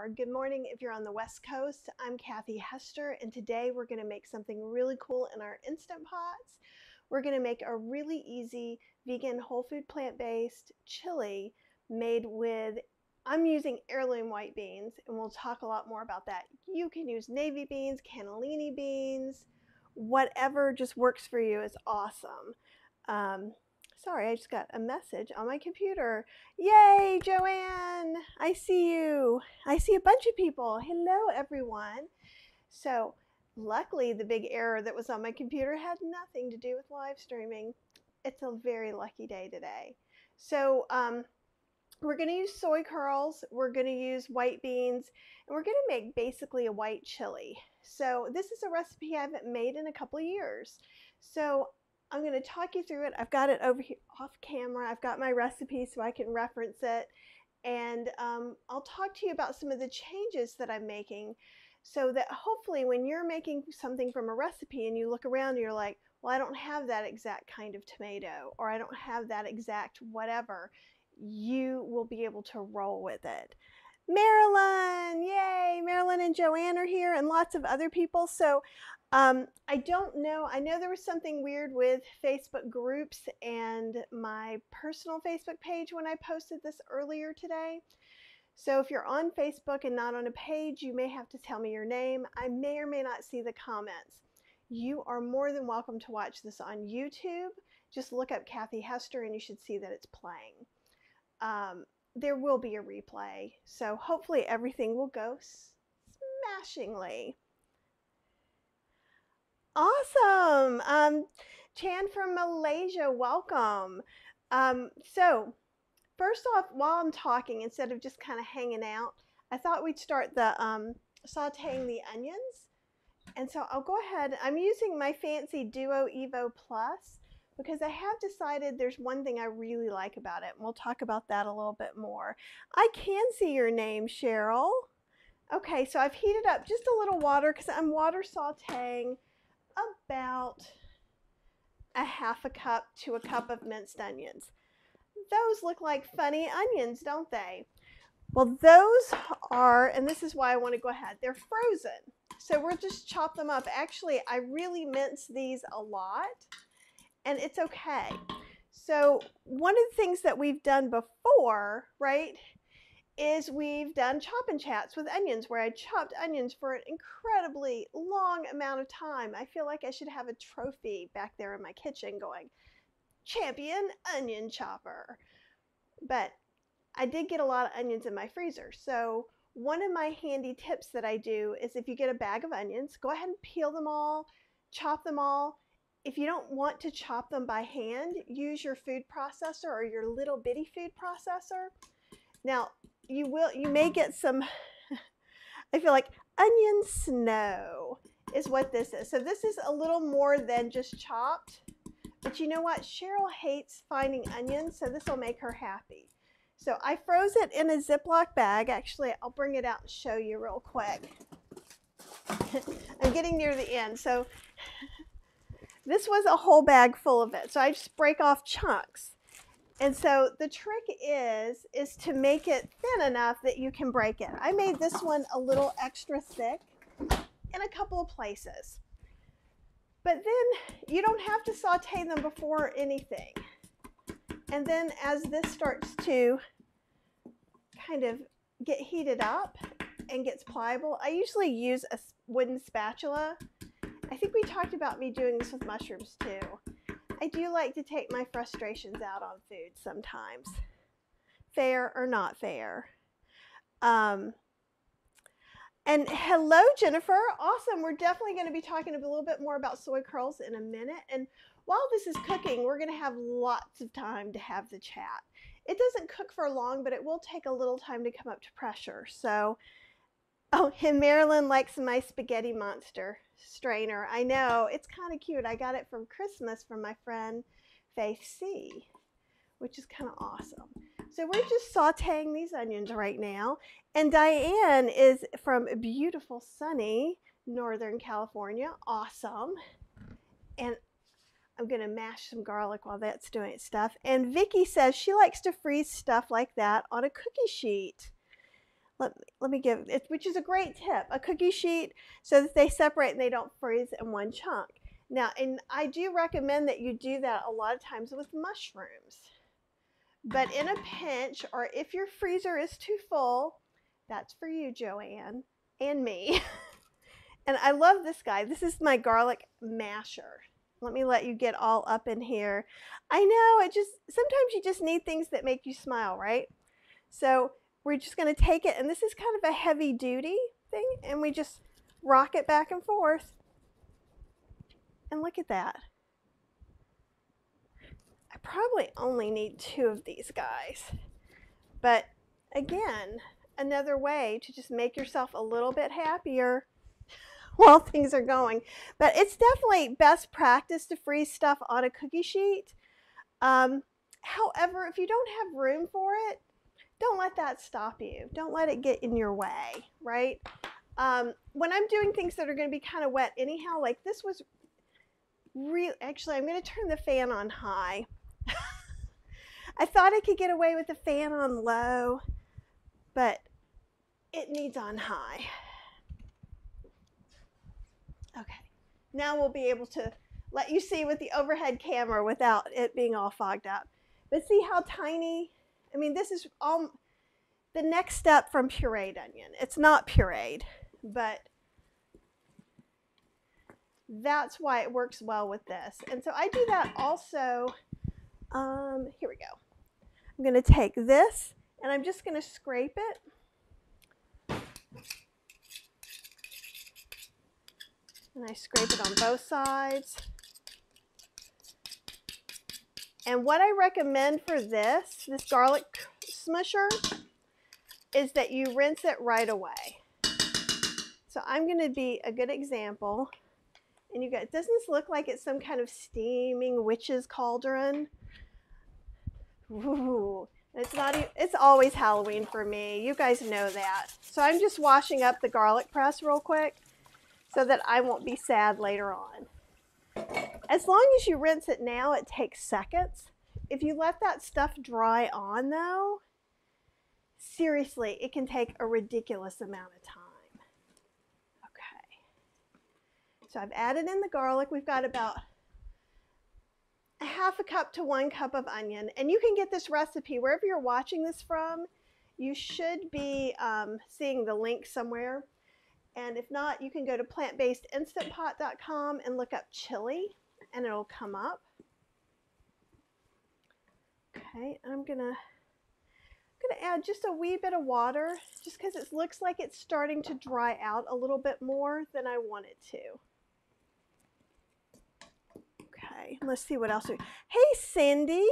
or good morning if you're on the West Coast. I'm Kathy Hester, and today we're going to make something really cool in our Instant Pots. We're going to make a really easy vegan whole food plant based chili made with, I'm using heirloom white beans, and we'll talk a lot more about that. You can use navy beans, cannellini beans, whatever just works for you is awesome. Um, Sorry, I just got a message on my computer. Yay, Joanne! I see you. I see a bunch of people. Hello, everyone. So, luckily, the big error that was on my computer had nothing to do with live streaming. It's a very lucky day today. So, um, we're going to use soy curls, we're going to use white beans, and we're going to make basically a white chili. So, this is a recipe I haven't made in a couple years. So, I'm going to talk you through it. I've got it over here off camera. I've got my recipe so I can reference it. And um, I'll talk to you about some of the changes that I'm making so that hopefully when you're making something from a recipe and you look around and you're like, well, I don't have that exact kind of tomato or I don't have that exact whatever, you will be able to roll with it. Marilyn, yay! Marilyn and Joanne are here and lots of other people. So um, I don't know. I know there was something weird with Facebook groups and my personal Facebook page when I posted this earlier today. So if you're on Facebook and not on a page, you may have to tell me your name. I may or may not see the comments. You are more than welcome to watch this on YouTube. Just look up Kathy Hester and you should see that it's playing. Um, there will be a replay, so hopefully everything will go smashingly. Awesome. Um, Chan from Malaysia, welcome. Um, so, first off, while I'm talking, instead of just kind of hanging out, I thought we'd start the um, sauteing the onions. And so I'll go ahead. I'm using my fancy Duo Evo Plus because I have decided there's one thing I really like about it. And we'll talk about that a little bit more. I can see your name, Cheryl. Okay, so I've heated up just a little water because I'm water sauteing about a half a cup to a cup of minced onions. Those look like funny onions, don't they? Well, those are, and this is why I want to go ahead, they're frozen. So we'll just chop them up. Actually, I really mince these a lot, and it's okay. So one of the things that we've done before, right, is we've done chop and chats with onions where I chopped onions for an incredibly long amount of time. I feel like I should have a trophy back there in my kitchen going, champion onion chopper. But I did get a lot of onions in my freezer. So one of my handy tips that I do is if you get a bag of onions, go ahead and peel them all, chop them all. If you don't want to chop them by hand, use your food processor or your little bitty food processor. Now, you will you may get some I feel like onion snow is what this is. So this is a little more than just chopped. But you know what? Cheryl hates finding onions, so this will make her happy. So I froze it in a Ziploc bag. Actually, I'll bring it out and show you real quick. I'm getting near the end. So this was a whole bag full of it. So I just break off chunks. And so the trick is, is to make it thin enough that you can break it. I made this one a little extra thick in a couple of places. But then you don't have to saute them before anything. And then as this starts to kind of get heated up and gets pliable, I usually use a wooden spatula. I think we talked about me doing this with mushrooms too. I do like to take my frustrations out on food sometimes, fair or not fair. Um, and hello, Jennifer. Awesome. We're definitely going to be talking a little bit more about soy curls in a minute. And while this is cooking, we're going to have lots of time to have the chat. It doesn't cook for long, but it will take a little time to come up to pressure. So, oh, and Marilyn likes my spaghetti monster strainer. I know, it's kind of cute. I got it from Christmas from my friend Faith C, which is kind of awesome. So we're just sauteing these onions right now. And Diane is from beautiful, sunny Northern California. Awesome. And I'm going to mash some garlic while that's doing its stuff. And Vicki says she likes to freeze stuff like that on a cookie sheet. Let me, let me give it, which is a great tip, a cookie sheet so that they separate and they don't freeze in one chunk. Now, and I do recommend that you do that a lot of times with mushrooms. But in a pinch, or if your freezer is too full, that's for you, Joanne, and me. and I love this guy. This is my garlic masher. Let me let you get all up in here. I know, it just, sometimes you just need things that make you smile, right? So we're just going to take it, and this is kind of a heavy duty thing, and we just rock it back and forth. And look at that. I probably only need two of these guys. But again, another way to just make yourself a little bit happier while things are going. But it's definitely best practice to freeze stuff on a cookie sheet. Um, however, if you don't have room for it, don't let that stop you. Don't let it get in your way, right? Um, when I'm doing things that are going to be kind of wet anyhow, like this was real. Actually, I'm going to turn the fan on high. I thought I could get away with the fan on low, but it needs on high. Okay, now we'll be able to let you see with the overhead camera without it being all fogged up. But see how tiny I mean, this is all the next step from pureed onion. It's not pureed, but that's why it works well with this. And so I do that also. Um, here we go. I'm going to take this and I'm just going to scrape it. And I scrape it on both sides. And what I recommend for this, this garlic smusher, is that you rinse it right away. So I'm going to be a good example. And you got, doesn't this look like it's some kind of steaming witch's cauldron? Ooh, it's not, it's always Halloween for me. You guys know that. So I'm just washing up the garlic press real quick so that I won't be sad later on. As long as you rinse it now, it takes seconds. If you let that stuff dry on though, seriously, it can take a ridiculous amount of time. Okay. So I've added in the garlic. We've got about a half a cup to one cup of onion. And you can get this recipe wherever you're watching this from. You should be um, seeing the link somewhere. And if not, you can go to plantbasedinstantpot.com and look up chili and it'll come up. Okay, I'm gonna I'm gonna add just a wee bit of water just because it looks like it's starting to dry out a little bit more than I want it to. Okay, let's see what else. We, hey, Cindy.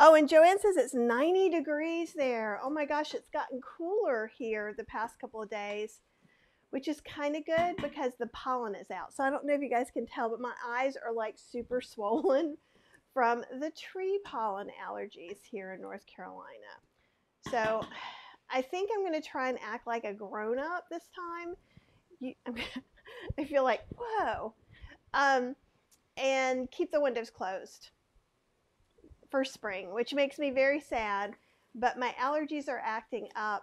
Oh, and Joanne says it's 90 degrees there. Oh my gosh, it's gotten cooler here the past couple of days which is kind of good because the pollen is out. So I don't know if you guys can tell, but my eyes are like super swollen from the tree pollen allergies here in North Carolina. So I think I'm going to try and act like a grown up this time. You, I feel like, whoa. Um, and keep the windows closed for spring, which makes me very sad. But my allergies are acting up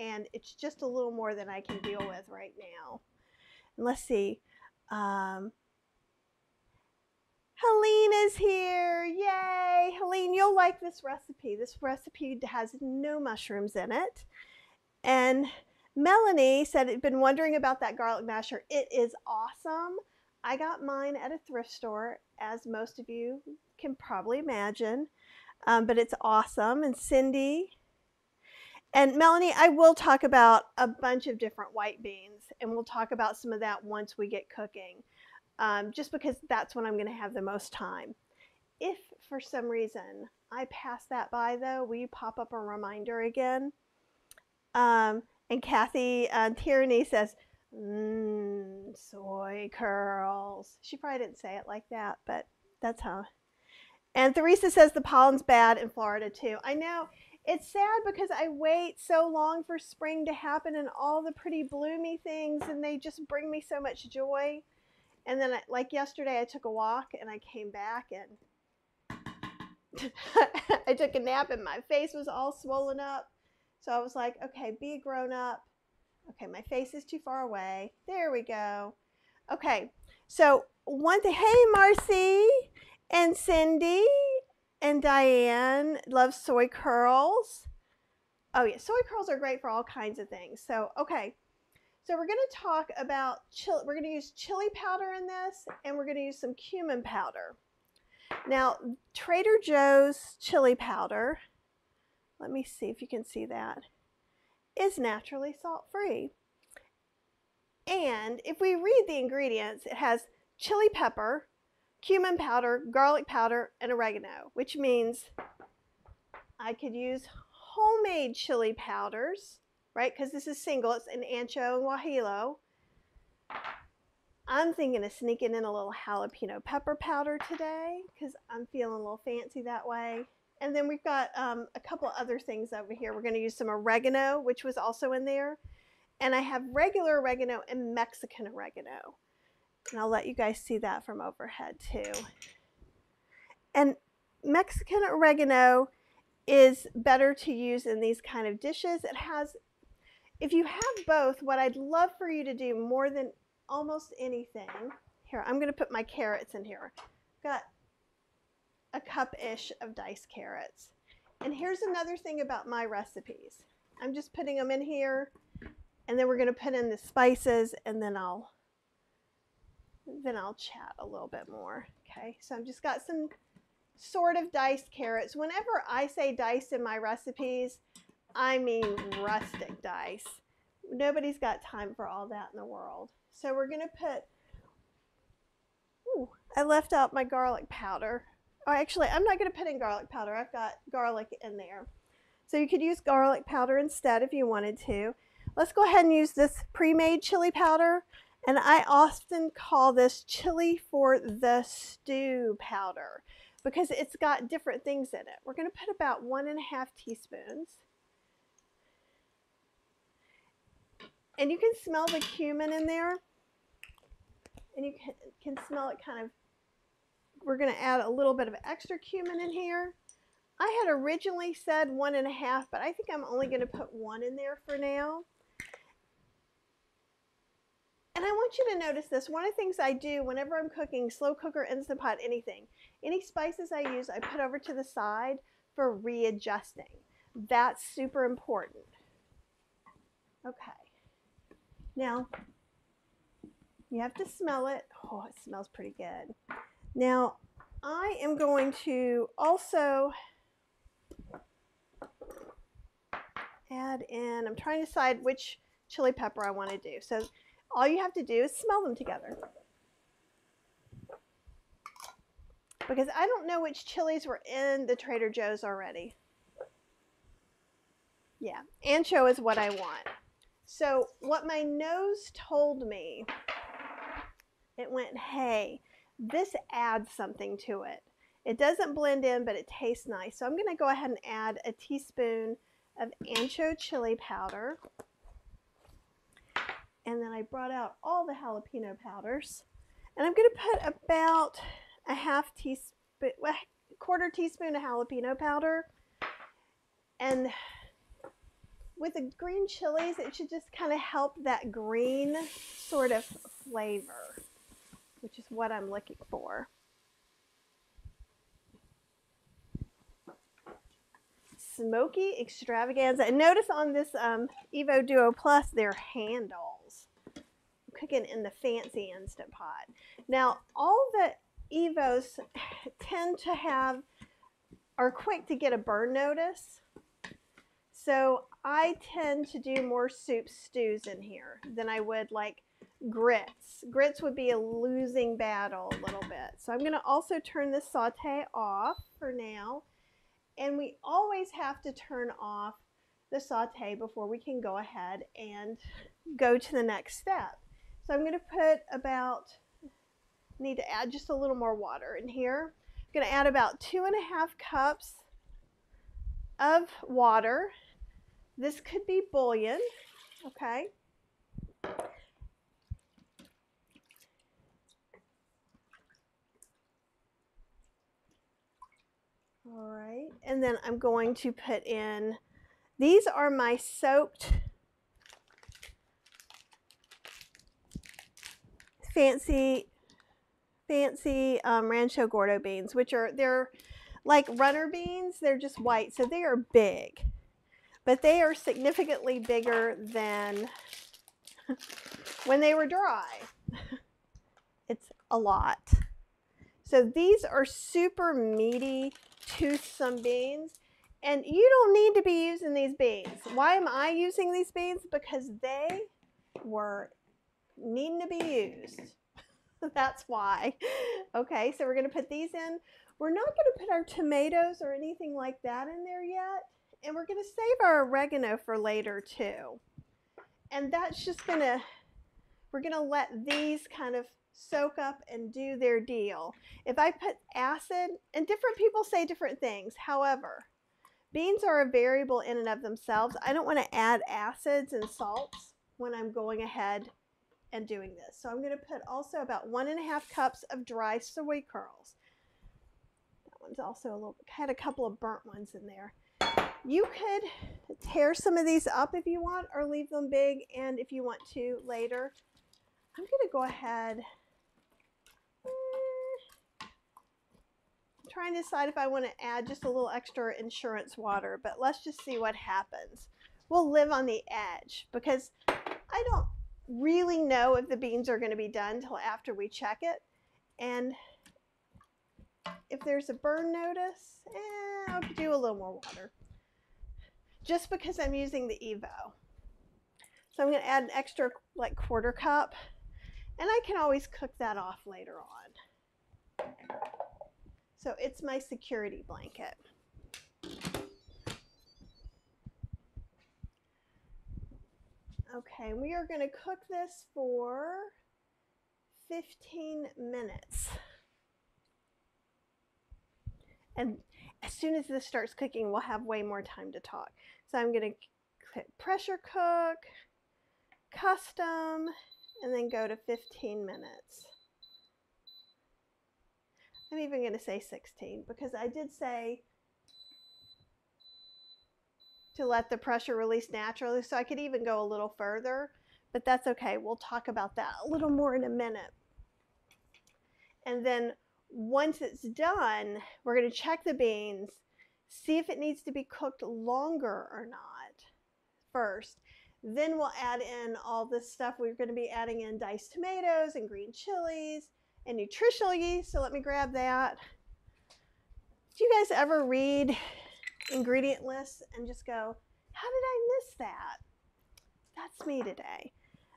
and it's just a little more than I can deal with right now. And let's see. Um, Helene is here. Yay. Helene, you'll like this recipe. This recipe has no mushrooms in it. And Melanie said, had been wondering about that garlic masher. It is awesome. I got mine at a thrift store, as most of you can probably imagine. Um, but it's awesome. And Cindy and Melanie, I will talk about a bunch of different white beans, and we'll talk about some of that once we get cooking, um, just because that's when I'm going to have the most time. If for some reason I pass that by, though, will you pop up a reminder again? Um, and Kathy uh, Tyranny says, mmm, soy curls. She probably didn't say it like that, but that's how. And Theresa says the pollen's bad in Florida too. I know it's sad because I wait so long for spring to happen and all the pretty bloomy things, and they just bring me so much joy. And then, I, like yesterday, I took a walk and I came back and I took a nap and my face was all swollen up. So I was like, okay, be a grown up. Okay, my face is too far away. There we go. Okay, so one thing, hey Marcy and Cindy and Diane loves soy curls. Oh yeah, soy curls are great for all kinds of things. So, okay. So we're going to talk about, chili, we're going to use chili powder in this, and we're going to use some cumin powder. Now, Trader Joe's chili powder, let me see if you can see that, is naturally salt-free. And if we read the ingredients, it has chili pepper, cumin powder, garlic powder, and oregano, which means I could use homemade chili powders, right? Because this is single, it's an ancho and guajillo. I'm thinking of sneaking in a little jalapeno pepper powder today because I'm feeling a little fancy that way. And then we've got um, a couple other things over here. We're going to use some oregano, which was also in there. And I have regular oregano and Mexican oregano. And I'll let you guys see that from overhead too. And Mexican oregano is better to use in these kind of dishes. It has, if you have both, what I'd love for you to do more than almost anything, here, I'm going to put my carrots in here. Got a cup-ish of diced carrots. And here's another thing about my recipes. I'm just putting them in here and then we're going to put in the spices and then I'll then I'll chat a little bit more. Okay, so I've just got some sort of diced carrots. Whenever I say dice in my recipes, I mean rustic dice. Nobody's got time for all that in the world. So we're going to put, ooh, I left out my garlic powder. Oh, actually, I'm not going to put in garlic powder. I've got garlic in there. So you could use garlic powder instead if you wanted to. Let's go ahead and use this pre-made chili powder. And I often call this chili for the stew powder because it's got different things in it. We're going to put about one and a half teaspoons. And you can smell the cumin in there. And you can, can smell it kind of, we're going to add a little bit of extra cumin in here. I had originally said one and a half, but I think I'm only going to put one in there for now. And I want you to notice this. One of the things I do whenever I'm cooking slow cooker, Instant Pot, anything, any spices I use, I put over to the side for readjusting. That's super important. Okay. Now, you have to smell it. Oh, it smells pretty good. Now, I am going to also add in, I'm trying to decide which chili pepper I want to do. So all you have to do is smell them together. Because I don't know which chilies were in the Trader Joe's already. Yeah, ancho is what I want. So what my nose told me, it went, hey, this adds something to it. It doesn't blend in, but it tastes nice. So I'm going to go ahead and add a teaspoon of ancho chili powder. And then I brought out all the jalapeno powders. And I'm going to put about a half teaspoon, quarter teaspoon of jalapeno powder. And with the green chilies, it should just kind of help that green sort of flavor, which is what I'm looking for. Smoky extravaganza. And notice on this um, Evo Duo Plus, they're handles cooking in the fancy Instant Pot. Now, all the Evos tend to have, are quick to get a burn notice. So I tend to do more soup stews in here than I would like grits. Grits would be a losing battle a little bit. So I'm going to also turn this saute off for now. And we always have to turn off the saute before we can go ahead and go to the next step. So I'm going to put about, need to add just a little more water in here. I'm going to add about two and a half cups of water. This could be bouillon, okay? All right, and then I'm going to put in, these are my soaked fancy, fancy um, Rancho Gordo beans, which are, they're like runner beans. They're just white, so they are big. But they are significantly bigger than when they were dry. it's a lot. So these are super meaty, toothsome beans. And you don't need to be using these beans. Why am I using these beans? Because they were needing to be used. That's why. Okay, so we're going to put these in. We're not going to put our tomatoes or anything like that in there yet. And we're going to save our oregano for later too. And that's just going to, we're going to let these kind of soak up and do their deal. If I put acid, and different people say different things. However, beans are a variable in and of themselves. I don't want to add acids and salts when I'm going ahead and doing this. So I'm going to put also about one and a half cups of dry soy curls. That one's also a little, had a couple of burnt ones in there. You could tear some of these up if you want or leave them big and if you want to later. I'm going to go ahead eh, trying to decide if I want to add just a little extra insurance water, but let's just see what happens. We'll live on the edge because I don't really know if the beans are going to be done until after we check it. And if there's a burn notice, eh, I'll do a little more water. Just because I'm using the Evo. So I'm going to add an extra like quarter cup. And I can always cook that off later on. So it's my security blanket. Okay, we are going to cook this for 15 minutes. And as soon as this starts cooking, we'll have way more time to talk. So I'm going to pressure cook, custom, and then go to 15 minutes. I'm even going to say 16 because I did say to let the pressure release naturally. So I could even go a little further, but that's okay. We'll talk about that a little more in a minute. And then once it's done, we're going to check the beans, see if it needs to be cooked longer or not first. Then we'll add in all this stuff. We're going to be adding in diced tomatoes and green chilies and nutritional yeast. So let me grab that. Do you guys ever read ingredient lists and just go, how did I miss that? That's me today.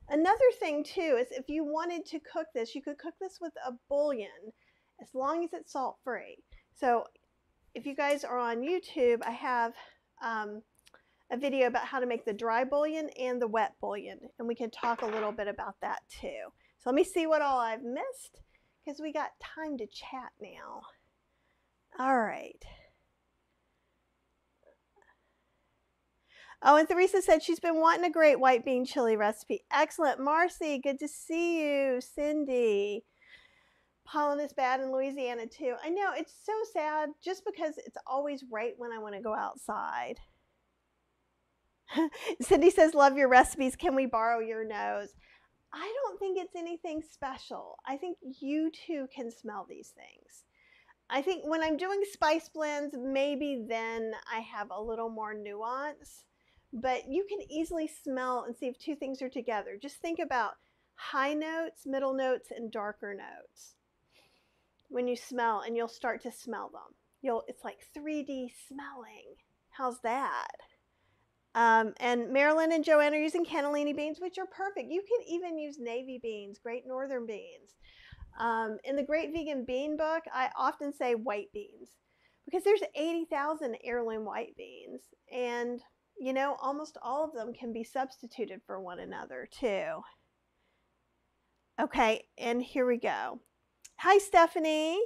Another thing too is if you wanted to cook this, you could cook this with a bouillon as long as it's salt free. So if you guys are on YouTube, I have um, a video about how to make the dry bouillon and the wet bouillon, and we can talk a little bit about that too. So let me see what all I've missed because we got time to chat now. All right. Oh, and Theresa said she's been wanting a great white bean chili recipe. Excellent. Marcy, good to see you. Cindy. Pollen is bad in Louisiana too. I know, it's so sad just because it's always right when I want to go outside. Cindy says, Love your recipes. Can we borrow your nose? I don't think it's anything special. I think you too can smell these things. I think when I'm doing spice blends, maybe then I have a little more nuance but you can easily smell and see if two things are together. Just think about high notes, middle notes, and darker notes when you smell, and you'll start to smell them. You'll it's like 3D smelling. How's that? Um, and Marilyn and Joanne are using cannellini beans, which are perfect. You can even use navy beans, Great Northern beans. Um, in the Great Vegan Bean book, I often say white beans because there's 80,000 heirloom white beans, and you know, almost all of them can be substituted for one another too. Okay, and here we go. Hi, Stephanie.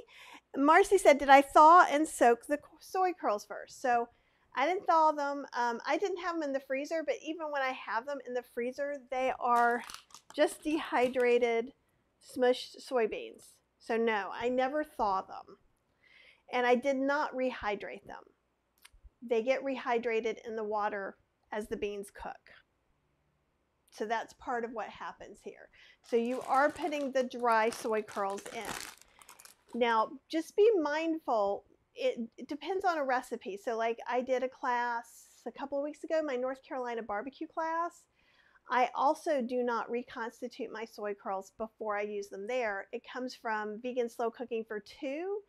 Marcy said, did I thaw and soak the soy curls first? So I didn't thaw them. Um, I didn't have them in the freezer, but even when I have them in the freezer, they are just dehydrated, smushed soybeans. So no, I never thaw them. And I did not rehydrate them they get rehydrated in the water as the beans cook. So that's part of what happens here. So you are putting the dry soy curls in. Now, just be mindful, it, it depends on a recipe. So like I did a class a couple of weeks ago, my North Carolina barbecue class. I also do not reconstitute my soy curls before I use them there. It comes from Vegan Slow Cooking for Two.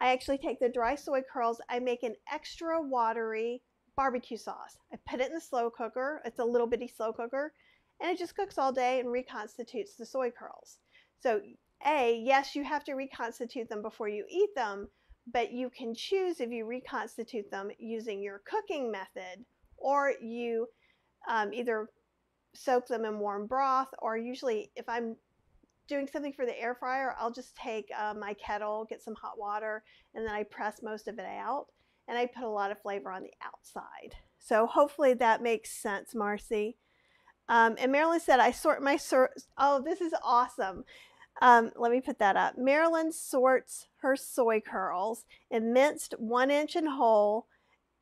I actually take the dry soy curls, I make an extra watery barbecue sauce. I put it in the slow cooker. It's a little bitty slow cooker and it just cooks all day and reconstitutes the soy curls. So A, yes, you have to reconstitute them before you eat them, but you can choose if you reconstitute them using your cooking method or you um, either soak them in warm broth or usually if I'm doing something for the air fryer, I'll just take uh, my kettle, get some hot water, and then I press most of it out and I put a lot of flavor on the outside. So hopefully that makes sense, Marcy. Um, and Marilyn said, I sort my sort. Oh, this is awesome. Um, let me put that up. Marilyn sorts her soy curls in minced one inch and whole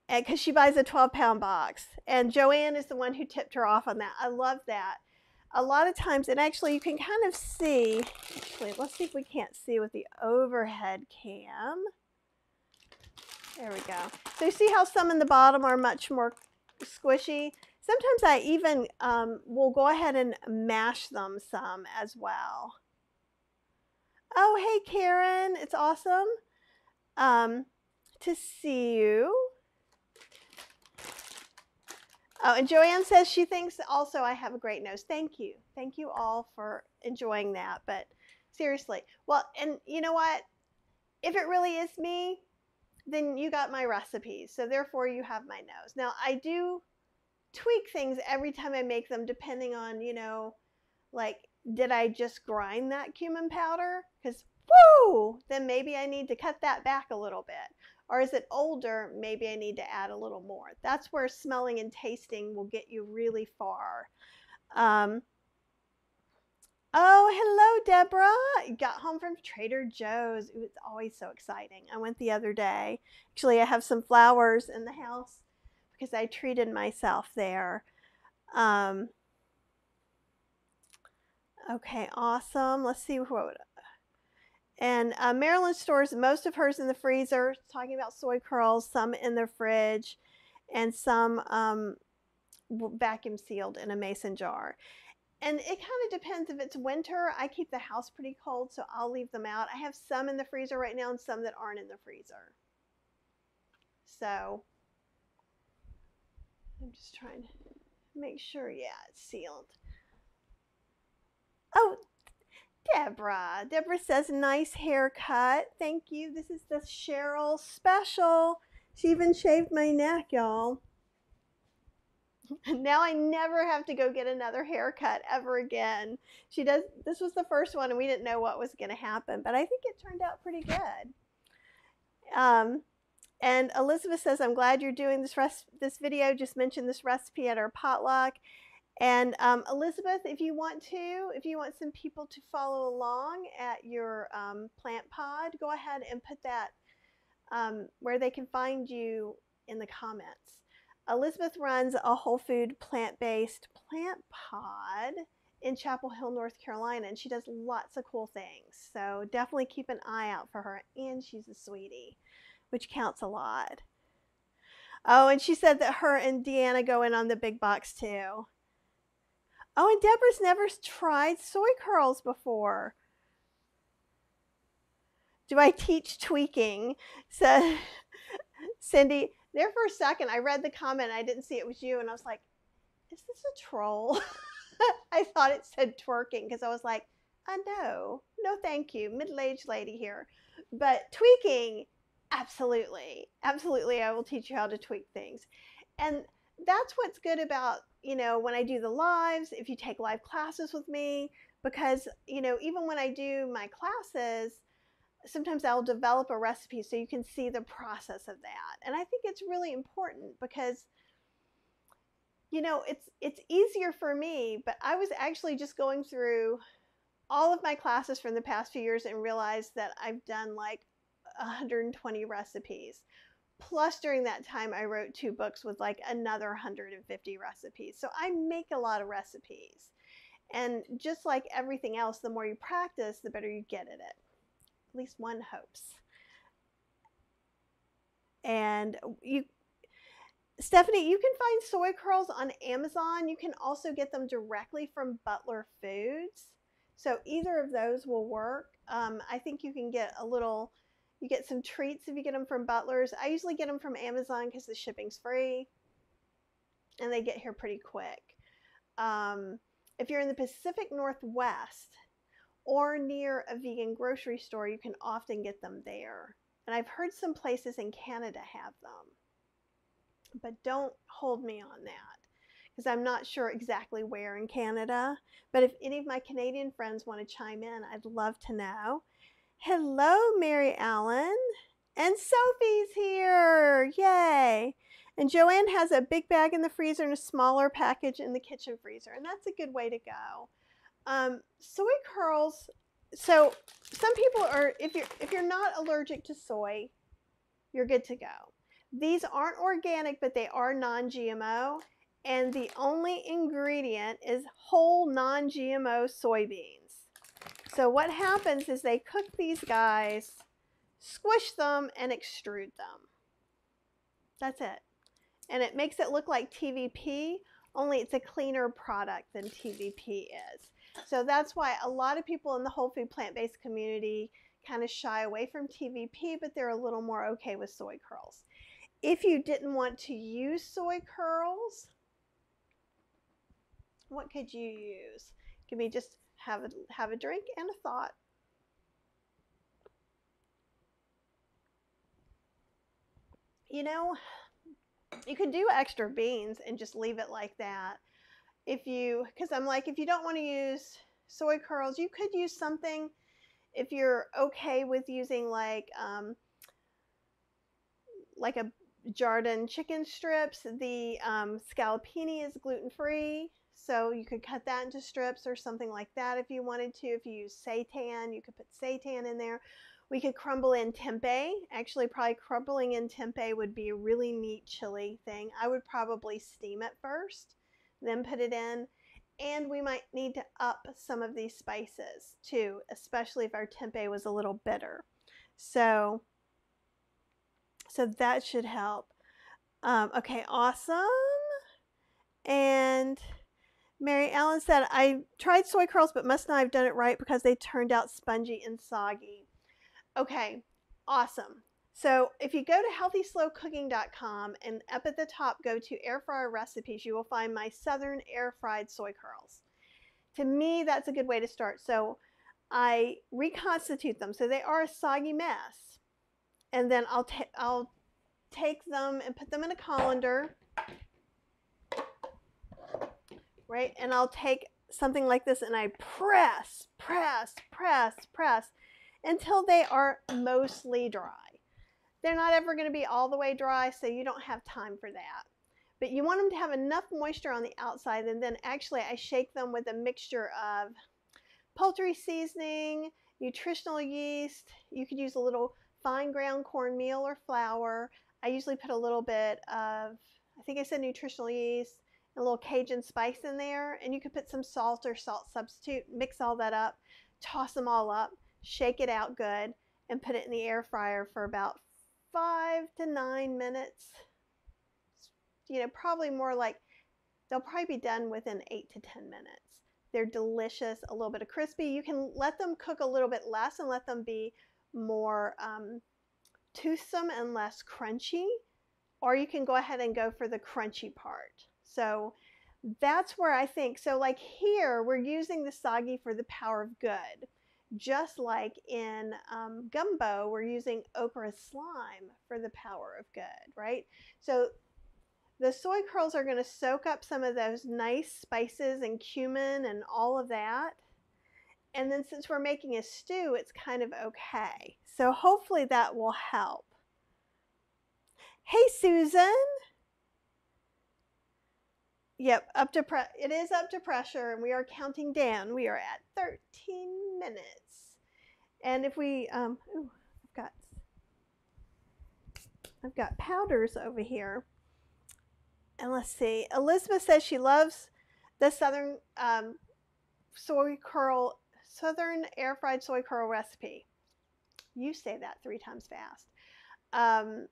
because she buys a 12 pound box. And Joanne is the one who tipped her off on that. I love that. A lot of times, and actually you can kind of see, actually, let's see if we can't see with the overhead cam. There we go. So you see how some in the bottom are much more squishy? Sometimes I even um, will go ahead and mash them some as well. Oh, hey, Karen. It's awesome um, to see you. Oh, and Joanne says she thinks also I have a great nose. Thank you. Thank you all for enjoying that. But seriously, well, and you know what? If it really is me, then you got my recipes. So therefore, you have my nose. Now, I do tweak things every time I make them depending on, you know, like, did I just grind that cumin powder? Because, whoo, then maybe I need to cut that back a little bit. Or is it older? Maybe I need to add a little more. That's where smelling and tasting will get you really far. Um, oh, hello, Deborah. Got home from Trader Joe's. It was always so exciting. I went the other day. Actually, I have some flowers in the house because I treated myself there. Um, okay, awesome. Let's see what. And uh, Marilyn stores most of hers in the freezer, talking about soy curls, some in the fridge, and some um, vacuum sealed in a mason jar. And it kind of depends if it's winter. I keep the house pretty cold, so I'll leave them out. I have some in the freezer right now and some that aren't in the freezer. So I'm just trying to make sure, yeah, it's sealed. Oh, Deborah. Deborah says, nice haircut. Thank you. This is the Cheryl special. She even shaved my neck, y'all. now I never have to go get another haircut ever again. She does, this was the first one and we didn't know what was going to happen, but I think it turned out pretty good. Um, and Elizabeth says, I'm glad you're doing this, rest this video. Just mentioned this recipe at our potluck. And um, Elizabeth, if you want to, if you want some people to follow along at your um, plant pod, go ahead and put that um, where they can find you in the comments. Elizabeth runs a whole food plant-based plant pod in Chapel Hill, North Carolina, and she does lots of cool things. So definitely keep an eye out for her, and she's a sweetie which counts a lot. Oh, and she said that her and Deanna go in on the big box too. Oh, and Deborah's never tried soy curls before. Do I teach tweaking? So, Cindy, there for a second, I read the comment. I didn't see it was you. And I was like, is this a troll? I thought it said twerking because I was like, uh, no, no, thank you. Middle aged lady here. But tweaking Absolutely. Absolutely. I will teach you how to tweak things. And that's what's good about, you know, when I do the lives, if you take live classes with me, because, you know, even when I do my classes, sometimes I'll develop a recipe so you can see the process of that. And I think it's really important because you know, it's it's easier for me, but I was actually just going through all of my classes from the past few years and realized that I've done like 120 recipes. Plus, during that time, I wrote two books with like another 150 recipes. So I make a lot of recipes. And just like everything else, the more you practice, the better you get at it. At least one hopes. And you, Stephanie, you can find soy curls on Amazon. You can also get them directly from Butler Foods. So either of those will work. Um, I think you can get a little, you get some treats if you get them from Butler's. I usually get them from Amazon because the shipping's free and they get here pretty quick. Um, if you're in the Pacific Northwest or near a vegan grocery store, you can often get them there. And I've heard some places in Canada have them. But don't hold me on that because I'm not sure exactly where in Canada. But if any of my Canadian friends want to chime in, I'd love to know. Hello, Mary Allen. And Sophie's here. Yay. And Joanne has a big bag in the freezer and a smaller package in the kitchen freezer. And that's a good way to go. Um, soy curls. So some people are, if you're, if you're not allergic to soy, you're good to go. These aren't organic, but they are non-GMO. And the only ingredient is whole non-GMO soybeans. So what happens is they cook these guys, squish them, and extrude them. That's it and it makes it look like TVP, only it's a cleaner product than TVP is. So that's why a lot of people in the whole food plant-based community kind of shy away from TVP, but they're a little more okay with soy curls. If you didn't want to use soy curls, what could you use? Give me just have a, have a drink and a thought. You know, you could do extra beans and just leave it like that. If you, because I'm like, if you don't want to use soy curls, you could use something if you're okay with using like, um, like a Gardein chicken strips. The um, scallopini is gluten free. So you could cut that into strips or something like that if you wanted to. If you use seitan, you could put seitan in there. We could crumble in tempeh. Actually, probably crumbling in tempeh would be a really neat chili thing. I would probably steam it first, then put it in. And we might need to up some of these spices too, especially if our tempeh was a little bitter. So, so that should help. Um, okay, awesome. And Mary Ellen said, I tried soy curls, but must not have done it right because they turned out spongy and soggy. Okay, awesome. So if you go to healthyslowcooking.com and up at the top go to air fryer recipes, you will find my southern air fried soy curls. To me, that's a good way to start. So I reconstitute them. So they are a soggy mess. And then I'll, I'll take them and put them in a colander. Right? And I'll take something like this and I press, press, press, press until they are mostly dry. They're not ever going to be all the way dry, so you don't have time for that. But you want them to have enough moisture on the outside, and then actually I shake them with a mixture of poultry seasoning, nutritional yeast. You could use a little fine ground cornmeal or flour. I usually put a little bit of, I think I said nutritional yeast, a little Cajun spice in there, and you could put some salt or salt substitute, mix all that up, toss them all up shake it out good, and put it in the air fryer for about five to nine minutes. You know, probably more like they'll probably be done within eight to 10 minutes. They're delicious, a little bit of crispy. You can let them cook a little bit less and let them be more um, toothsome and less crunchy, or you can go ahead and go for the crunchy part. So that's where I think, so like here, we're using the soggy for the power of good just like in um, gumbo, we're using okra slime for the power of good, right? So the soy curls are going to soak up some of those nice spices and cumin and all of that. And then since we're making a stew, it's kind of okay. So hopefully that will help. Hey, Susan. Yep, up to pre it is up to pressure and we are counting down. We are at 13 minutes. And if we, um, ooh, I've got, I've got powders over here. And let's see. Elizabeth says she loves the southern um, soy curl, southern air fried soy curl recipe. You say that three times fast. Um,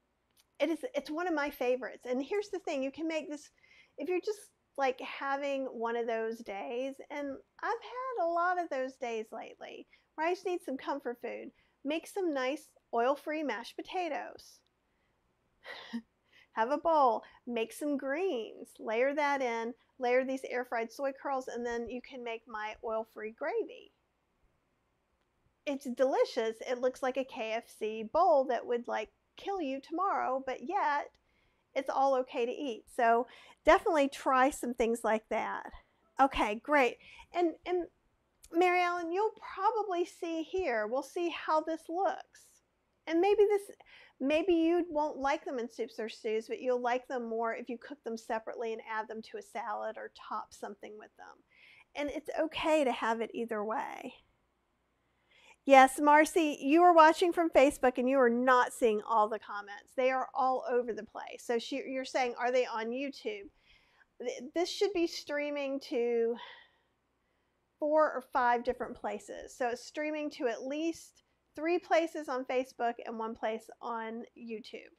it is. It's one of my favorites. And here's the thing: you can make this if you're just like having one of those days. And I've had a lot of those days lately where I just need some comfort food. Make some nice oil-free mashed potatoes. have a bowl, make some greens, layer that in, layer these air fried soy curls, and then you can make my oil free gravy. It's delicious. It looks like a KFC bowl that would like kill you tomorrow, but yet it's all okay to eat. So definitely try some things like that. Okay, great. And and Mary Ellen, you'll probably see here, we'll see how this looks. And maybe this maybe you won't like them in soups or stews, but you'll like them more if you cook them separately and add them to a salad or top something with them. And it's okay to have it either way. Yes, Marcy, you are watching from Facebook and you are not seeing all the comments. They are all over the place. So she, you're saying, are they on YouTube? This should be streaming to four or five different places. So it's streaming to at least three places on Facebook and one place on YouTube.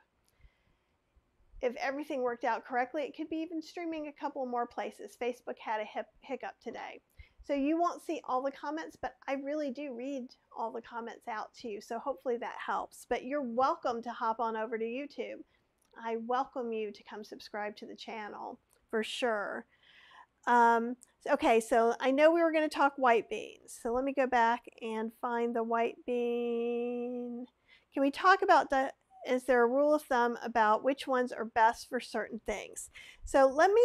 If everything worked out correctly, it could be even streaming a couple more places. Facebook had a hiccup today. So you won't see all the comments, but I really do read all the comments out to you. So hopefully that helps. But you're welcome to hop on over to YouTube. I welcome you to come subscribe to the channel for sure. Um, okay, so I know we were going to talk white beans. So let me go back and find the white bean. Can we talk about the, is there a rule of thumb about which ones are best for certain things? So let me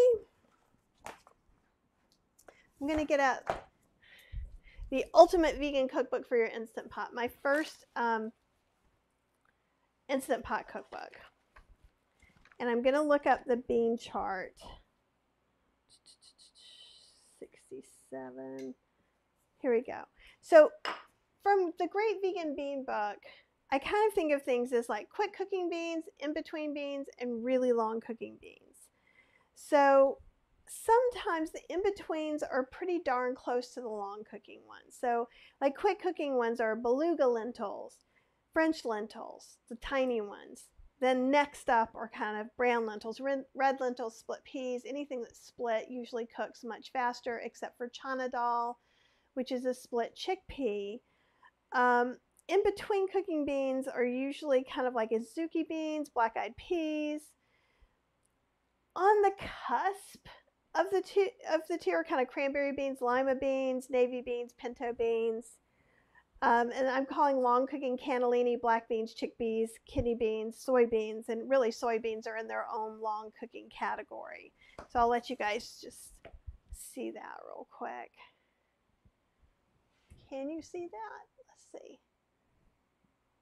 I'm going to get out the Ultimate Vegan Cookbook for your Instant Pot, my first um, Instant Pot cookbook. And I'm going to look up the bean chart. 67. Here we go. So from the Great Vegan Bean Book, I kind of think of things as like quick cooking beans, in between beans, and really long cooking beans. So sometimes the in-betweens are pretty darn close to the long cooking ones. So like quick cooking ones are beluga lentils, French lentils, the tiny ones. Then next up are kind of brown lentils, red, lentils, split peas, anything that's split usually cooks much faster except for chana dal, which is a split chickpea. Um, in between cooking beans are usually kind of like azuki beans, black-eyed peas. On the cusp of the two of the two are kind of cranberry beans, lima beans, navy beans, pinto beans. Um, and I'm calling long cooking cannellini, black beans, chickpeas, kidney beans, soybeans, and really soybeans are in their own long cooking category. So I'll let you guys just see that real quick. Can you see that? Let's see.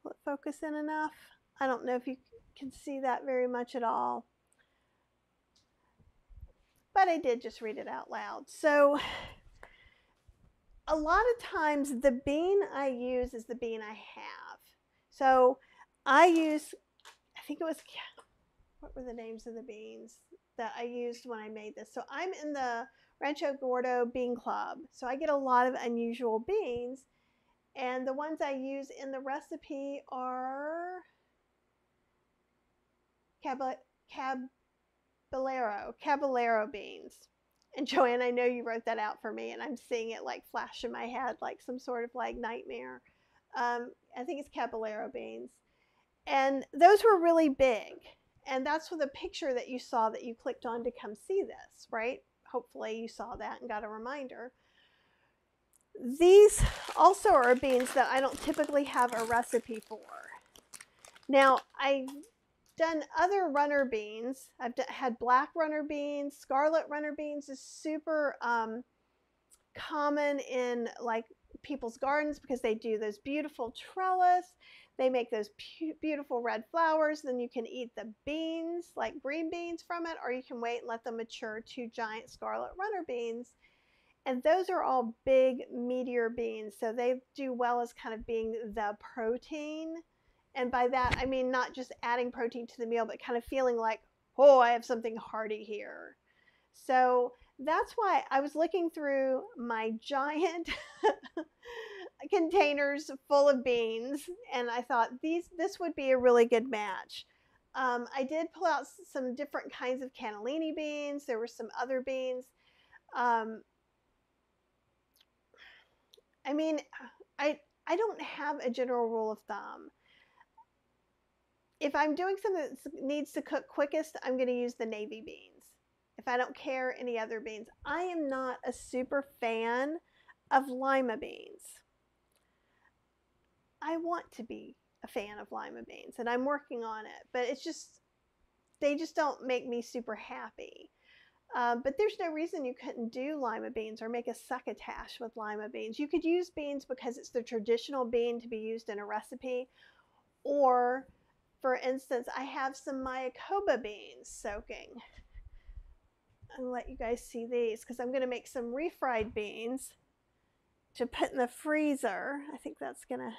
Will it focus in enough? I don't know if you can see that very much at all but I did just read it out loud. So a lot of times the bean I use is the bean I have. So I use, I think it was, what were the names of the beans that I used when I made this? So I'm in the Rancho Gordo Bean Club. So I get a lot of unusual beans. And the ones I use in the recipe are cab, cab Caballero, Caballero beans. And Joanne, I know you wrote that out for me, and I'm seeing it like flash in my head like some sort of like nightmare. Um, I think it's Caballero beans. And those were really big. And that's with the picture that you saw that you clicked on to come see this, right? Hopefully you saw that and got a reminder. These also are beans that I don't typically have a recipe for. Now, I done other runner beans. I've had black runner beans. Scarlet runner beans is super um, common in like people's gardens because they do those beautiful trellis. They make those beautiful red flowers. Then you can eat the beans, like green beans from it, or you can wait and let them mature to giant scarlet runner beans. And those are all big meteor beans. So they do well as kind of being the protein And by that, I mean not just adding protein to the meal, but kind of feeling like, oh, I have something hearty here. So that's why I was looking through my giant containers full of beans, and I thought these this would be a really good match. Um, I did pull out some different kinds of cannellini beans. There were some other beans. Um, I mean, I I don't have a general rule of thumb. If I'm doing something that needs to cook quickest, I'm going to use the navy beans. If I don't care any other beans, I am not a super fan of lima beans. I want to be a fan of lima beans and I'm working on it, but it's just, they just don't make me super happy. Um, but there's no reason you couldn't do lima beans or make a succotash with lima beans. You could use beans because it's the traditional bean to be used in a recipe. Or, for instance, I have some Mayocoba beans soaking. I'll let you guys see these because I'm going to make some refried beans to put in the freezer. I think that's going to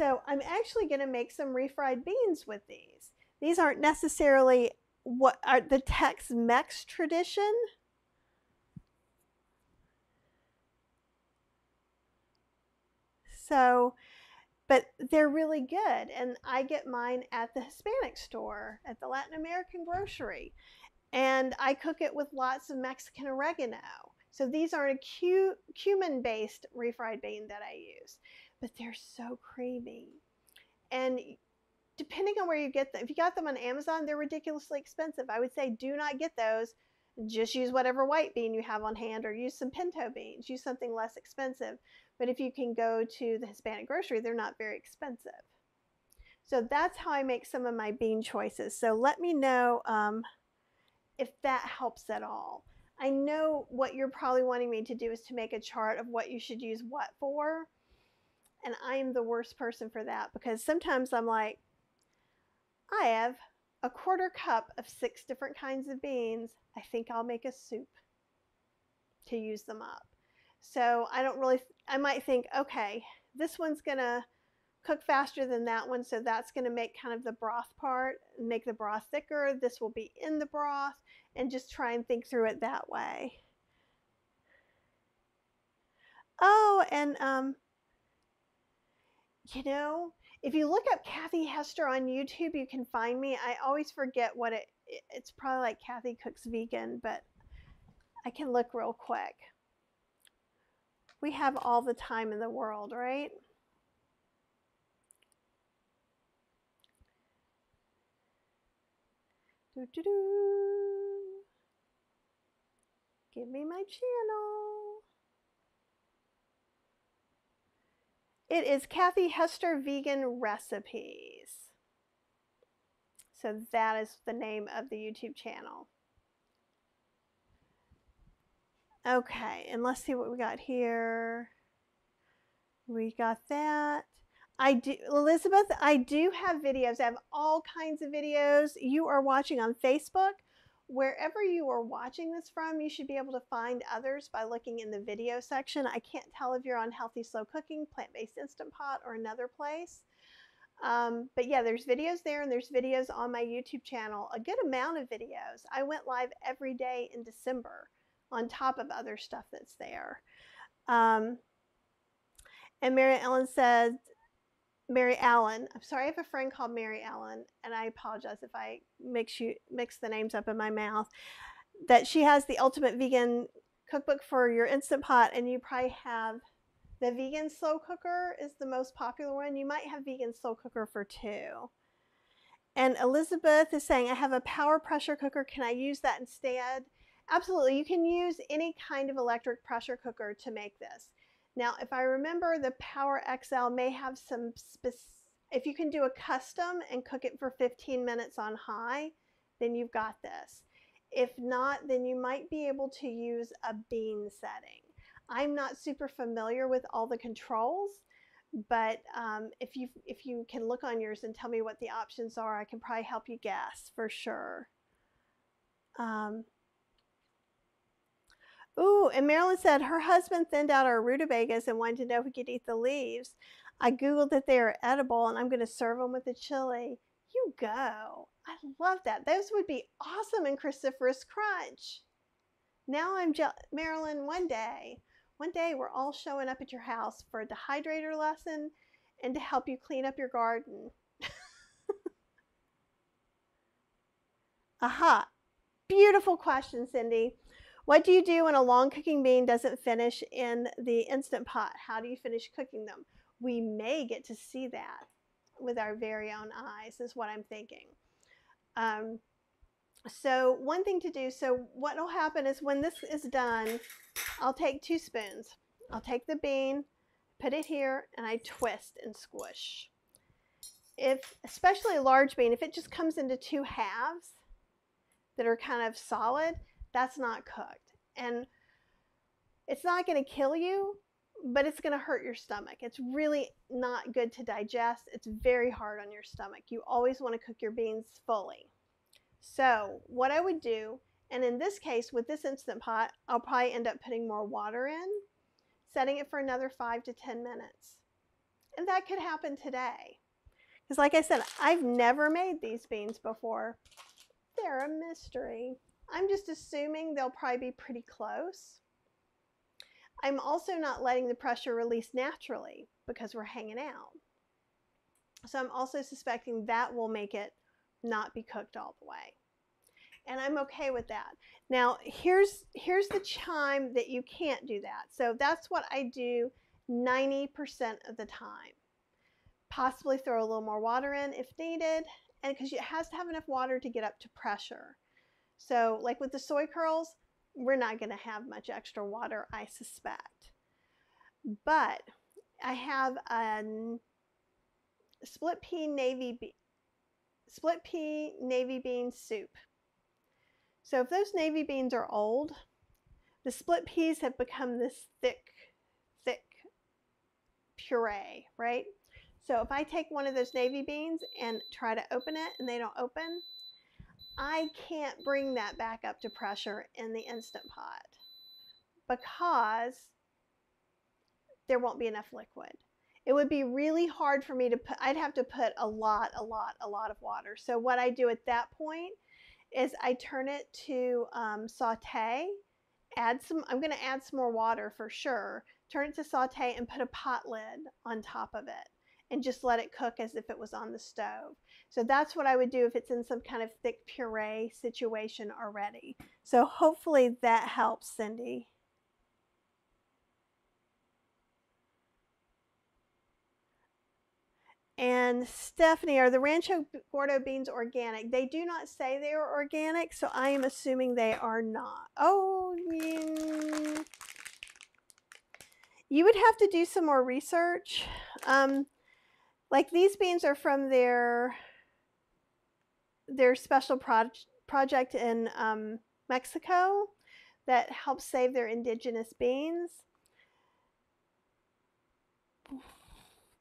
so I'm actually going to make some refried beans with these. These aren't necessarily what are the Tex-Mex tradition. So, but they're really good. And I get mine at the Hispanic store, at the Latin American grocery. And I cook it with lots of Mexican oregano. So these are a cumin based refried bean that I use but they're so creamy. And depending on where you get them, if you got them on Amazon, they're ridiculously expensive. I would say do not get those. Just use whatever white bean you have on hand or use some pinto beans. Use something less expensive. But if you can go to the Hispanic grocery, they're not very expensive. So that's how I make some of my bean choices. So let me know um, if that helps at all. I know what you're probably wanting me to do is to make a chart of what you should use what for. And I am the worst person for that because sometimes I'm like, I have a quarter cup of six different kinds of beans. I think I'll make a soup to use them up. So I don't really, I might think, okay, this one's to cook faster than that one. So that's to make kind of the broth part, make the broth thicker. This will be in the broth and just try and think through it that way. Oh, and um, you know, if you look up Kathy Hester on YouTube, you can find me. I always forget what it, it's probably like Kathy Cooks Vegan, but I can look real quick. We have all the time in the world, right? Do, do, do. Give me my channel. It is Kathy Hester Vegan Recipes. So that is the name of the YouTube channel. Okay, and let's see what we got here. We got that. I do, Elizabeth, I do have videos. I have all kinds of videos. You are watching on Facebook wherever you are watching this from, you should be able to find others by looking in the video section. I can't tell if you're on Healthy Slow Cooking, Plant-Based Instant Pot, or another place. Um, but yeah, there's videos there and there's videos on my YouTube channel, a good amount of videos. I went live every day in December on top of other stuff that's there. Um, and Mary Ellen says, Mary Allen. I'm sorry, I have a friend called Mary Allen, and I apologize if I mix you mix the names up in my mouth. That she has the ultimate vegan cookbook for your instant pot, and you probably have the vegan slow cooker is the most popular one. You might have vegan slow cooker for two. And Elizabeth is saying, I have a power pressure cooker. Can I use that instead? Absolutely. You can use any kind of electric pressure cooker to make this. Now, if I remember, the Power XL may have some if you can do a custom and cook it for 15 minutes on high, then you've got this. If not, then you might be able to use a bean setting. I'm not super familiar with all the controls, but um, if you if you can look on yours and tell me what the options are, I can probably help you guess for sure. Um, Ooh, and Marilyn said her husband thinned out our rutabagas and wanted to know if we could eat the leaves. I googled that they are edible and I'm going to serve them with a chili. You go. I love that. Those would be awesome in cruciferous crunch. Now I'm je- Marilyn. One day, one day we're all showing up at your house for a dehydrator lesson and to help you clean up your garden. Aha. Beautiful question, Cindy. What do you do when a long cooking bean doesn't finish in the Instant Pot? How do you finish cooking them? We may get to see that with our very own eyes, is what I'm thinking. Um, so one thing to do, so what will happen is when this is done, I'll take two spoons. I'll take the bean, put it here, and I twist and squish. If, especially a large bean, if it just comes into two halves that are kind of solid, that's not cooked. And it's not going to kill you, but it's going to hurt your stomach. It's really not good to digest. It's very hard on your stomach. You always want to cook your beans fully. So, what I would do, and in this case with this Instant Pot, I'll probably end up putting more water in, setting it for another 5 to 10 minutes. And that could happen today. Because like I said, I've never made these beans before. They're a mystery. I'm just assuming they'll probably be pretty close. I'm also not letting the pressure release naturally because we're hanging out. So I'm also suspecting that will make it not be cooked all the way. And I'm okay with that. Now, here's here's the chime that you can't do that. So that's what I do 90% of the time. Possibly throw a little more water in if needed, and because it has to have enough water to get up to pressure. So, like with the soy curls, we're not going to have much extra water, I suspect. But I have a split pea navy be- split pea navy bean soup. So if those navy beans are old, the split peas have become this thick, thick puree, right? So if I take one of those navy beans and try to open it and they don't open, I can't bring that back up to pressure in the Instant Pot because there won't be enough liquid. It would be really hard for me to put, I'd have to put a lot, a lot, a lot of water. So what I do at that point is I turn it to um, saute, add some, I'm going to add some more water for sure, turn it to saute and put a pot lid on top of it and just let it cook as if it was on the stove. So that's what I would do if it's in some kind of thick puree situation already. So hopefully that helps, Cindy. And Stephanie, are the Rancho Gordo beans organic? They do not say they are organic, so I am assuming they are not. Oh, yeah. you would have to do some more research. Um, like these beans are from their their special pro project in um, Mexico that helps save their indigenous beans.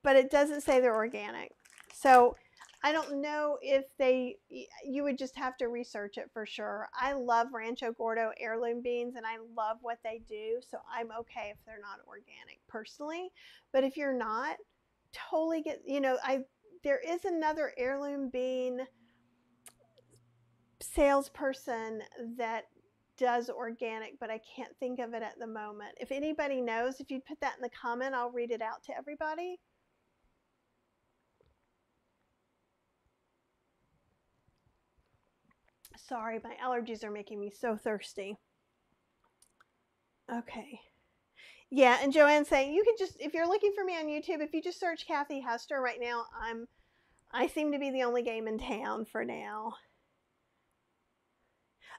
But it doesn't say they're organic. So I don't know if they, you would just have to research it for sure. I love Rancho Gordo heirloom beans and I love what they do. So I'm okay if they're not organic personally. But if you're not, totally get, you know, I, there is another heirloom bean salesperson that does organic, but I can't think of it at the moment. If anybody knows, if you put that in the comment, I'll read it out to everybody. Sorry, my allergies are making me so thirsty. Okay. Yeah, and Joanne saying you can just if you're looking for me on YouTube, if you just search Kathy Hester right now, I'm I seem to be the only game in town for now.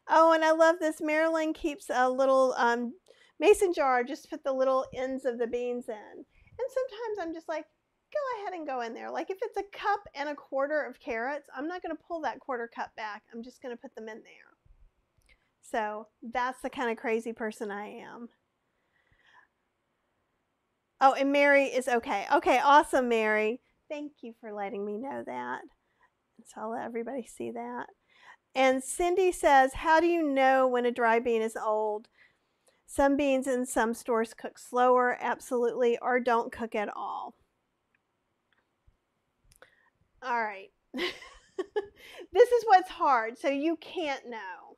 Oh, and I love this. Marilyn keeps a little um, mason jar. Just put the little ends of the beans in. And sometimes I'm just like, go ahead and go in there. Like if it's a cup and a quarter of carrots, I'm not going to pull that quarter cup back. I'm just going to put them in there. So that's the kind of crazy person I am. Oh, and Mary is okay. Okay, awesome, Mary. Thank you for letting me know that. So I'll let everybody see that. And Cindy says, How do you know when a dry bean is old? Some beans in some stores cook slower, absolutely, or don't cook at all. All right. this is what's hard. So you can't know.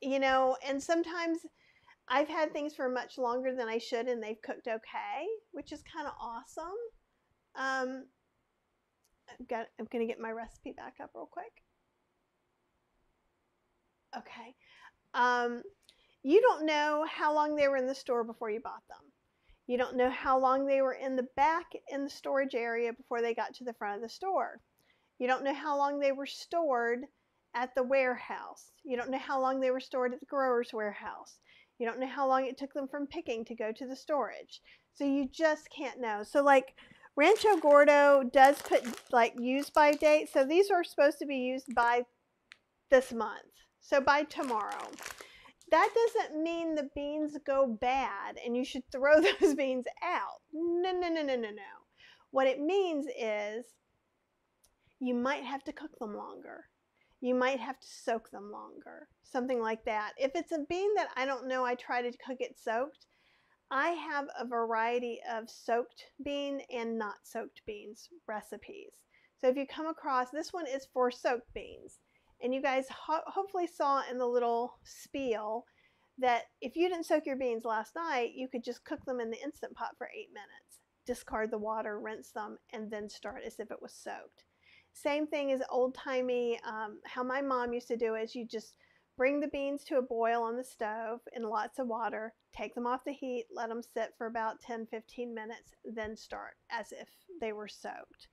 You know, and sometimes I've had things for much longer than I should and they've cooked okay, which is kind of awesome. Um, I've got, I'm going to get my recipe back up real quick. Okay. Um, you don't know how long they were in the store before you bought them. You don't know how long they were in the back in the storage area before they got to the front of the store. You don't know how long they were stored at the warehouse. You don't know how long they were stored at the grower's warehouse. You don't know how long it took them from picking to go to the storage. So you just can't know. So like Rancho Gordo does put like use by date. So these are supposed to be used by this month. So by tomorrow. That doesn't mean the beans go bad and you should throw those beans out. No, no, no, no, no, no. What it means is you might have to cook them longer. You might have to soak them longer, something like that. If it's a bean that I don't know, I try to cook it soaked. I have a variety of soaked bean and not soaked beans recipes. So if you come across, this one is for soaked beans. And you guys ho hopefully saw in the little spiel that if you didn't soak your beans last night, you could just cook them in the Instant Pot for eight minutes, discard the water, rinse them, and then start as if it was soaked. Same thing as old timey, um, how my mom used to do is you just bring the beans to a boil on the stove in lots of water, take them off the heat, let them sit for about 10 15 minutes, then start as if they were soaked.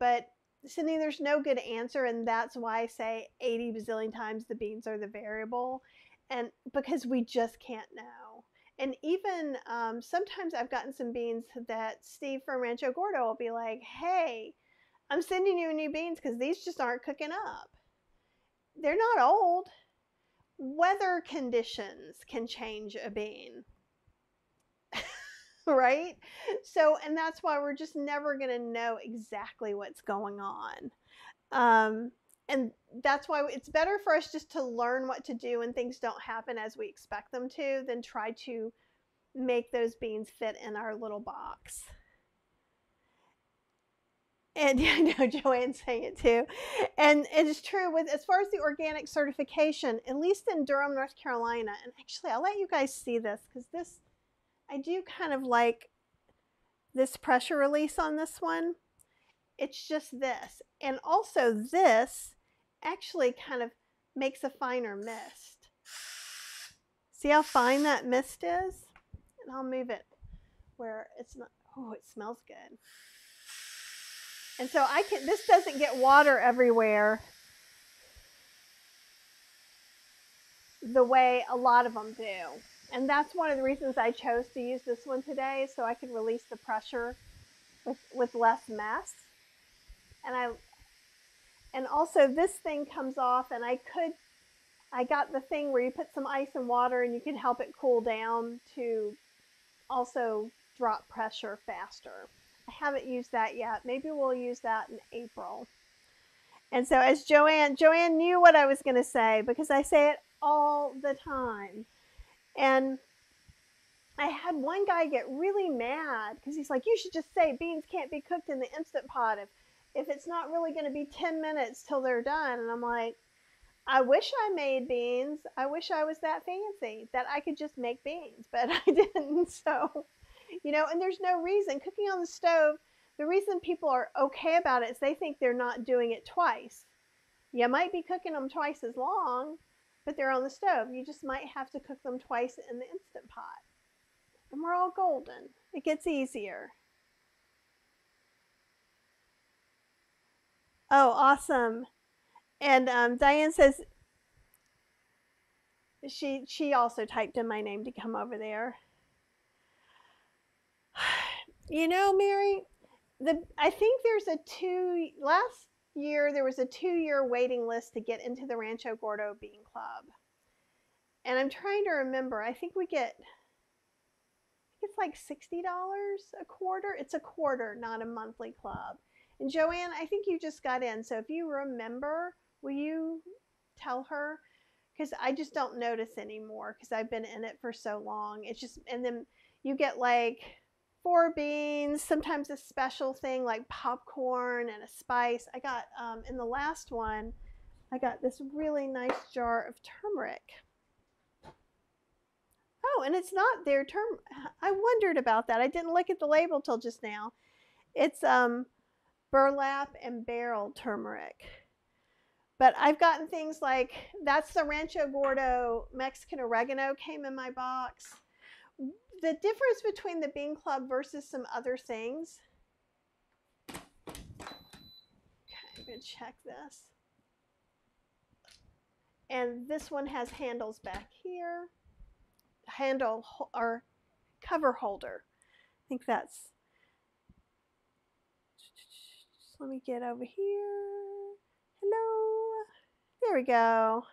But Cindy, there's no good answer, and that's why I say 80 bazillion times the beans are the variable, and because we just can't know. And even um, sometimes I've gotten some beans that Steve from Rancho Gordo will be like, hey, I'm sending you new beans because these just aren't cooking up. They're not old. Weather conditions can change a bean. right? So, and that's why we're just never going to know exactly what's going on. Um, and that's why it's better for us just to learn what to do when things don't happen as we expect them to than try to make those beans fit in our little box. And I know Joanne's saying it too. And it is true with as far as the organic certification, at least in Durham, North Carolina, and actually I'll let you guys see this because this I do kind of like this pressure release on this one. It's just this. And also this actually kind of makes a finer mist. See how fine that mist is? And I'll move it where it's not, oh, it smells good. And so I can, this doesn't get water everywhere the way a lot of them do. And that's one of the reasons I chose to use this one today so I could release the pressure with, with less mess. And I and also this thing comes off and I could I got the thing where you put some ice and water and you can help it cool down to also drop pressure faster. Haven't used that yet. Maybe we'll use that in April. And so as Joanne, Joanne knew what I was going to say because I say it all the time. And I had one guy get really mad because he's like, you should just say beans can't be cooked in the Instant Pot if, if it's not really going to be 10 minutes till they're done. And I'm like, I wish I made beans. I wish I was that fancy that I could just make beans, but I didn't. So, you know, and there's no reason cooking on the stove. The reason people are okay about it is they think they're not doing it twice. You might be cooking them twice as long, but they're on the stove. You just might have to cook them twice in the Instant Pot. And we're all golden. It gets easier. Oh, awesome. And um, Diane says she she also typed in my name to come over there. You know, Mary, the I think there's a two last year there was a two-year waiting list to get into the Rancho Gordo Bean Club. And I'm trying to remember. I think we get it's like $60 a quarter. It's a quarter, not a monthly club. And Joanne, I think you just got in. So if you remember, will you tell her? because I just don't notice anymore because I've been in it for so long. It's just, and then you get like four beans, sometimes a special thing like popcorn and a spice. I got um, in the last one, I got this really nice jar of turmeric. Oh, and it's not their term. I wondered about that. I didn't look at the label till just now. It's um, burlap and barrel turmeric. But I've gotten things like that's the Rancho Gordo Mexican oregano came in my box. The difference between the Bean Club versus some other things. Okay, I'm going to check this. And this one has handles back here. Handle or cover holder. I think that's. Let me get over here. Hello. There we go.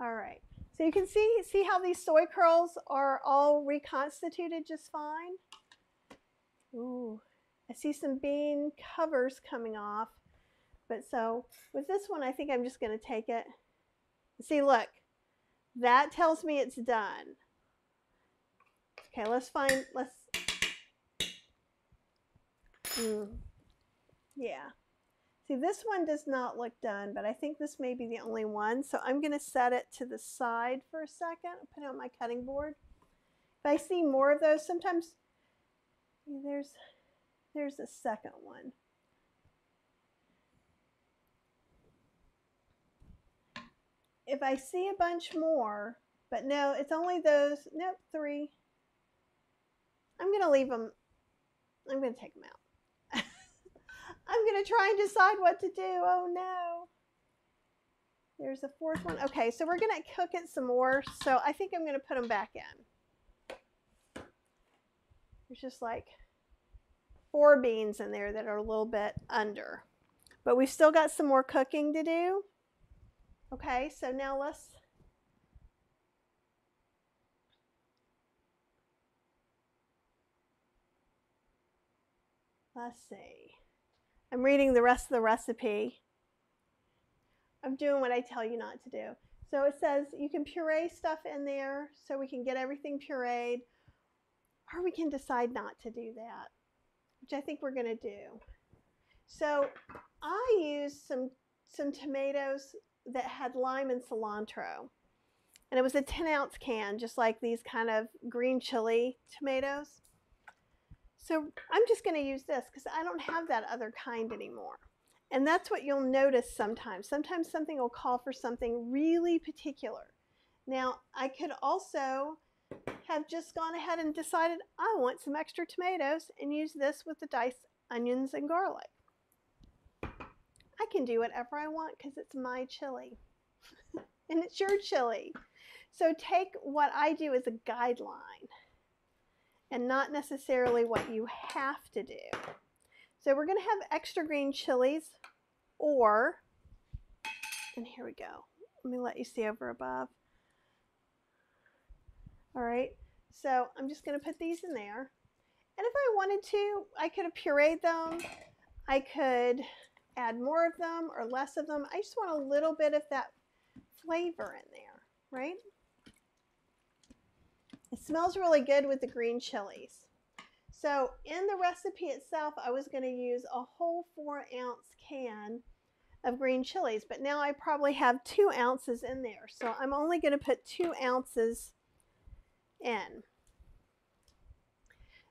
All right. So you can see, see how these soy curls are all reconstituted just fine? Ooh, I see some bean covers coming off. But so with this one, I think I'm just going to take it. See, look, that tells me it's done. Okay, let's find, let's, mm, yeah. See, this one does not look done, but I think this may be the only one. So I'm going to set it to the side for a second, put it on my cutting board. If I see more of those, sometimes there's, there's a second one. if I see a bunch more, but no, it's only those, nope, three. I'm going to leave them, I'm going to take them out. I'm going to try and decide what to do. Oh no. There's a fourth one. Okay, so we're going to cook it some more. So I think I'm going to put them back in. There's just like four beans in there that are a little bit under. But we've still got some more cooking to do. Okay, so now let's let's see. I'm reading the rest of the recipe. I'm doing what I tell you not to do. So it says you can puree stuff in there so we can get everything pureed, or we can decide not to do that, which I think we're going to do. So I used some some tomatoes that had lime and cilantro. And it was a 10 ounce can, just like these kind of green chili tomatoes. So I'm just going to use this because I don't have that other kind anymore. And that's what you'll notice sometimes. Sometimes something will call for something really particular. Now, I could also have just gone ahead and decided I want some extra tomatoes and use this with the diced onions and garlic. I can do whatever I want because it's my chili and it's your chili. So take what I do as a guideline and not necessarily what you have to do. So we're going to have extra green chilies or, and here we go. Let me let you see over above. All right, so I'm just going to put these in there. And if I wanted to, I could have pureed them. I could add more of them or less of them. I just want a little bit of that flavor in there, right? It smells really good with the green chilies. So in the recipe itself, I was going to use a whole four ounce can of green chilies, but now I probably have two ounces in there. So I'm only going to put two ounces in.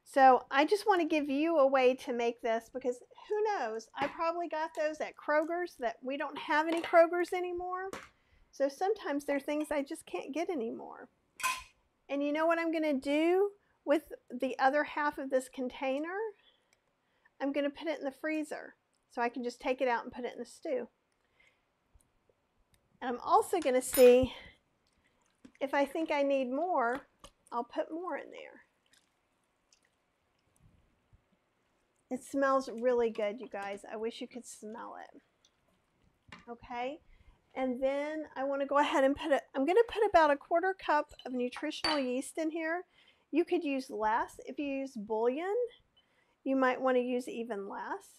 So I just want to give you a way to make this because who knows? I probably got those at Kroger's that we don't have any Kroger's anymore. So sometimes there are things I just can't get anymore. And you know what I'm going to do with the other half of this container? I'm going to put it in the freezer so I can just take it out and put it in the stew. And I'm also going to see if I think I need more, I'll put more in there. It smells really good, you guys. I wish you could smell it. Okay. And then I want to go ahead and put it, I'm going to put about a quarter cup of nutritional yeast in here. You could use less. If you use bouillon, you might want to use even less.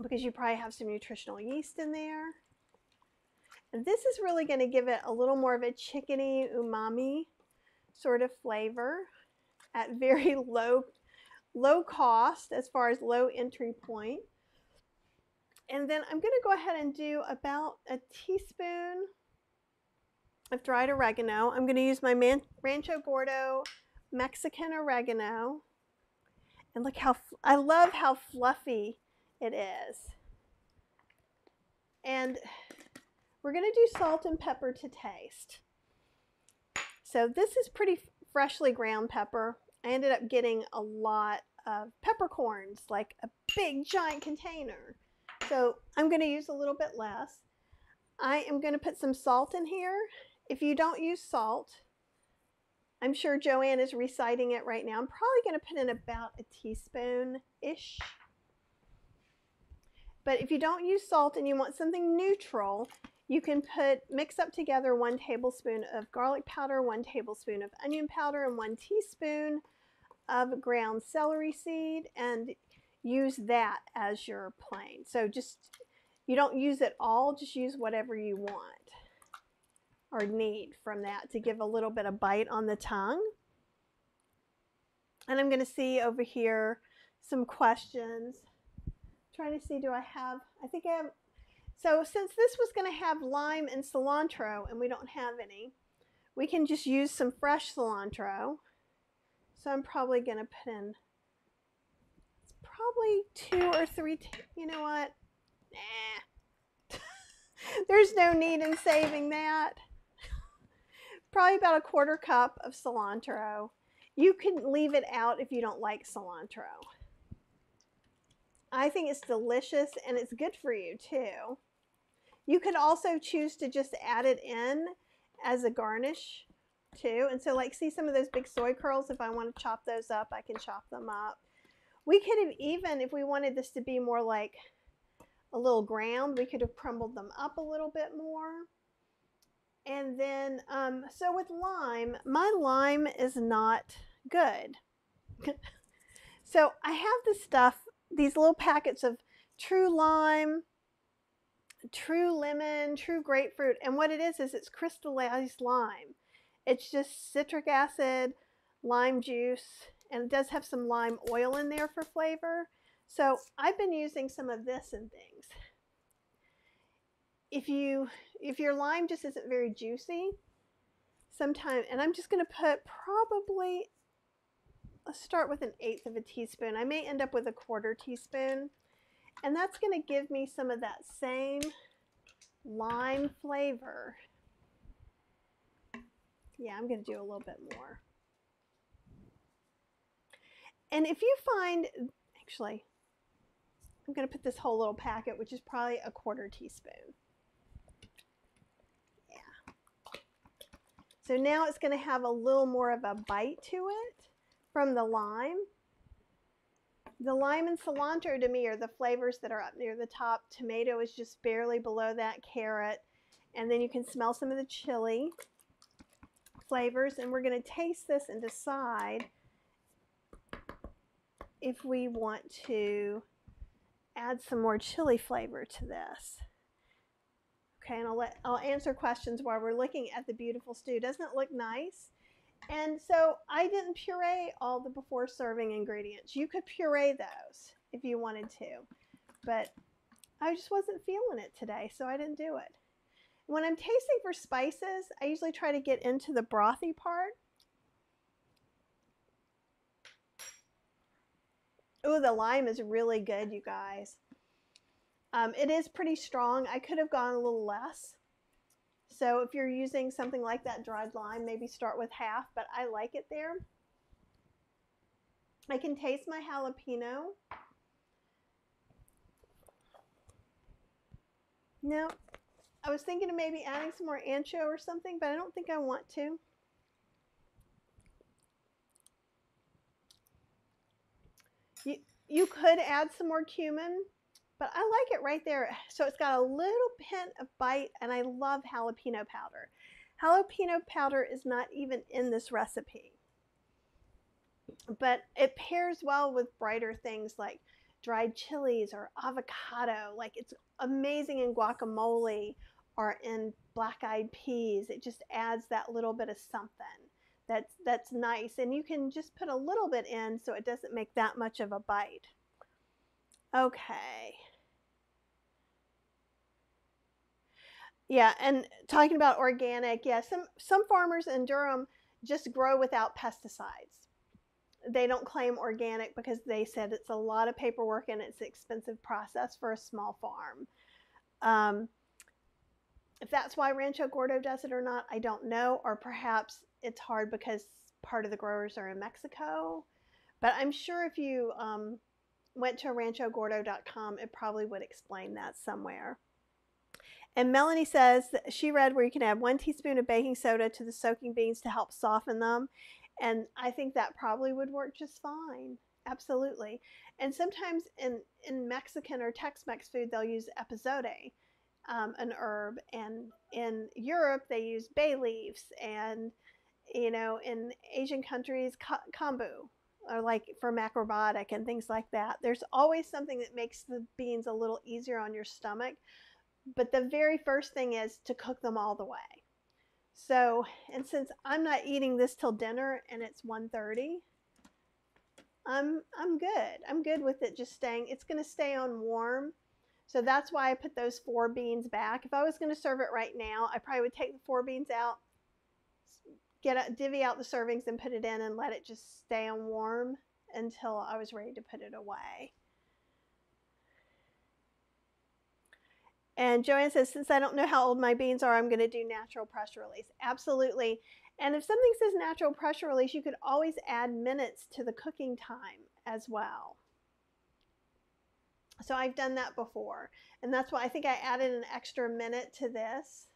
because you probably have some nutritional yeast in there. And this is really going to give it a little more of a chickeny umami sort of flavor at very low low cost as far as low entry point. And then I'm going to go ahead and do about a teaspoon of dried oregano. I'm going to use my Man Rancho Gordo Mexican oregano. And look how, I love how fluffy it is. And we're going to do salt and pepper to taste. So this is pretty freshly ground pepper. I ended up getting a lot of peppercorns, like a big giant container. So I'm going to use a little bit less. I am going to put some salt in here. If you don't use salt, I'm sure Joanne is reciting it right now. I'm probably going to put in about a teaspoon-ish. But if you don't use salt and you want something neutral, you can put, mix up together one tablespoon of garlic powder, one tablespoon of onion powder, and one teaspoon of ground celery seed and use that as your plane. So just, you don't use it all, just use whatever you want or need from that to give a little bit of bite on the tongue. And I'm going to see over here some questions. trying to see, do I have, I think I have so since this was going to have lime and cilantro and we don't have any, we can just use some fresh cilantro. So I'm probably going to put in probably two or three, you know what? Nah. There's no need in saving that. Probably about a quarter cup of cilantro. You can leave it out if you don't like cilantro. I think it's delicious and it's good for you too. You could also choose to just add it in as a garnish too. And so like see some of those big soy curls, if I want to chop those up, I can chop them up. We could have even, if we wanted this to be more like a little ground, we could have crumbled them up a little bit more. And then, um, so with lime, my lime is not good. so I have this stuff, these little packets of true lime, true lemon, true grapefruit. And what it is, is it's crystallized lime. It's just citric acid, lime juice, and it does have some lime oil in there for flavor. So I've been using some of this and things. If you, if your lime just isn't very juicy, sometimes, and I'm just going to put probably, let's start with an eighth of a teaspoon. I may end up with a quarter teaspoon. And that's going to give me some of that same lime flavor. Yeah, I'm going to do a little bit more. And if you find, actually, I'm going to put this whole little packet, which is probably a quarter teaspoon. Yeah. So now it's going to have a little more of a bite to it from the lime. The lime and cilantro to me are the flavors that are up near the top. Tomato is just barely below that carrot. And then you can smell some of the chili flavors. And we're going to taste this and decide if we want to add some more chili flavor to this. Okay, and I'll, let, I'll answer questions while we're looking at the beautiful stew. Doesn't it look nice? And so I didn't puree all the before serving ingredients. You could puree those if you wanted to, but I just wasn't feeling it today, so I didn't do it. When I'm tasting for spices, I usually try to get into the brothy part. Oh, the lime is really good, you guys. Um, it is pretty strong. I could have gone a little less. So if you're using something like that dried lime, maybe start with half, but I like it there. I can taste my jalapeno. Now, I was thinking of maybe adding some more ancho or something, but I don't think I want to. You, could add some more cumin, but I like it right there. So it's got a little hint of bite and I love jalapeno powder. Jalapeno powder is not even in this recipe, but it pairs well with brighter things like dried chilies or avocado. Like it's amazing in guacamole or in black eyed peas. It just adds that little bit of something that's that's nice and you can just put a little bit in so it doesn't make that much of a bite. Okay. Yeah, and talking about organic, yeah, some some farmers in Durham just grow without pesticides. They don't claim organic because they said it's a lot of paperwork and it's an expensive process for a small farm. Um, if that's why Rancho Gordo does it or not, I don't know. Or perhaps it's hard because part of the growers are in Mexico. But I'm sure if you um, went to ranchogordo.com, it probably would explain that somewhere. And Melanie says she read where you can add one teaspoon of baking soda to the soaking beans to help soften them. And I think that probably would work just fine. Absolutely. And sometimes in, in Mexican or Tex Mex food, they'll use epazote, um, an herb. And in Europe, they use bay leaves. And, you know, in Asian countries, kombu, or like for macrobiotic and things like that. There's always something that makes the beans a little easier on your stomach but the very first thing is to cook them all the way. So, and since I'm not eating this till dinner and it's 1.30, I'm, I'm good. I'm good with it just staying, it's going to stay on warm. So that's why I put those four beans back. If I was going to serve it right now, I probably would take the four beans out, get a, divvy out the servings and put it in and let it just stay on warm until I was ready to put it away. And Joanne says, since I don't know how old my beans are, I'm going to do natural pressure release. Absolutely. And if something says natural pressure release, you could always add minutes to the cooking time as well. So I've done that before. And that's why I think I added an extra minute to this,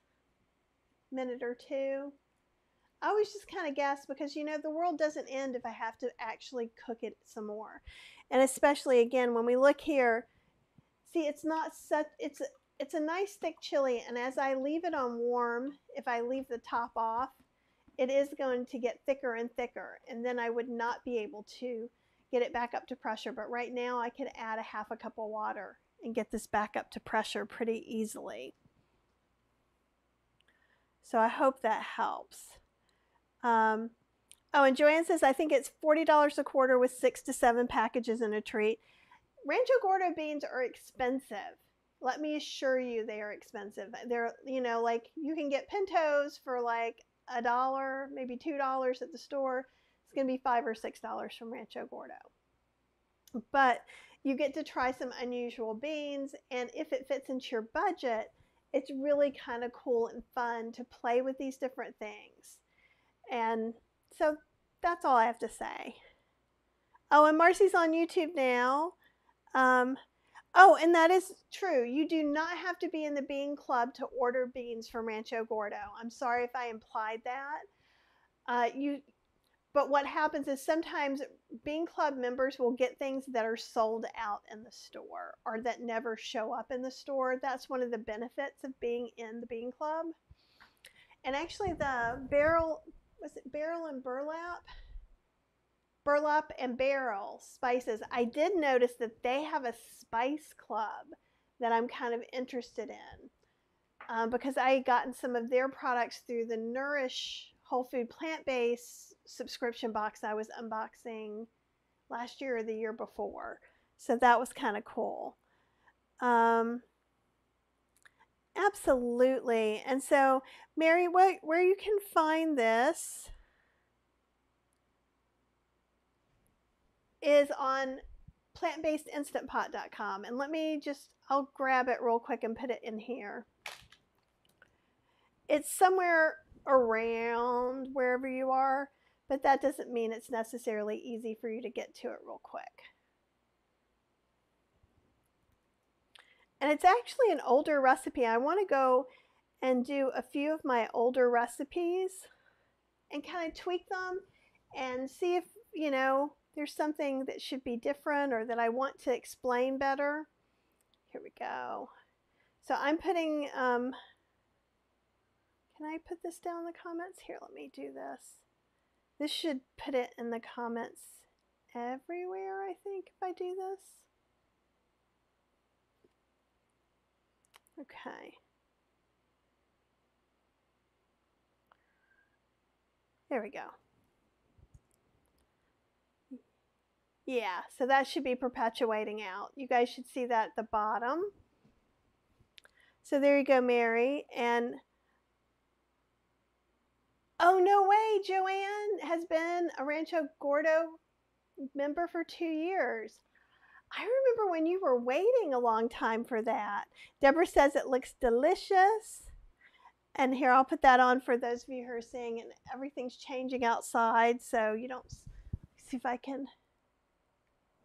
minute or two. I always just kind of guess because, you know, the world doesn't end if I have to actually cook it some more. And especially, again, when we look here, see, it's not such, it's it's a nice thick chili and as I leave it on warm, if I leave the top off, it is going to get thicker and thicker and then I would not be able to get it back up to pressure. But right now I could add a half a cup of water and get this back up to pressure pretty easily. So I hope that helps. Um, oh, and Joanne says, I think it's $40 a quarter with six to seven packages in a treat. Rancho Gordo beans are expensive let me assure you they are expensive. They're, you know, like you can get pintos for like a dollar, maybe two dollars at the store. It's going to be five or six dollars from Rancho Gordo. But you get to try some unusual beans, and if it fits into your budget, it's really kind of cool and fun to play with these different things. And so that's all I have to say. Oh, and Marcy's on YouTube now. Um, Oh, and that is true. You do not have to be in the bean club to order beans from Rancho Gordo. I'm sorry if I implied that. Uh, you, but what happens is sometimes bean club members will get things that are sold out in the store or that never show up in the store. That's one of the benefits of being in the bean club. And actually, the barrel was it barrel and burlap? burlap and barrel spices, I did notice that they have a spice club that I'm kind of interested in um, because I had gotten some of their products through the Nourish Whole Food Plant Based subscription box I was unboxing last year or the year before. So that was kind of cool. Um, absolutely. And so, Mary, what, where you can find this is on plantbasedinstantpot.com. And let me just, I'll grab it real quick and put it in here. It's somewhere around wherever you are, but that doesn't mean it's necessarily easy for you to get to it real quick. And it's actually an older recipe. I want to go and do a few of my older recipes and kind of tweak them and see if, you know, there's something that should be different or that I want to explain better. Here we go. So I'm putting, um, can I put this down in the comments? Here, let me do this. This should put it in the comments everywhere, I think, if I do this. Okay. There we go. Yeah, so that should be perpetuating out. You guys should see that at the bottom. So there you go, Mary. And oh, no way, Joanne has been a Rancho Gordo member for two years. I remember when you were waiting a long time for that. Deborah says it looks delicious. And here, I'll put that on for those of you who are seeing, and everything's changing outside, so you don't see if I can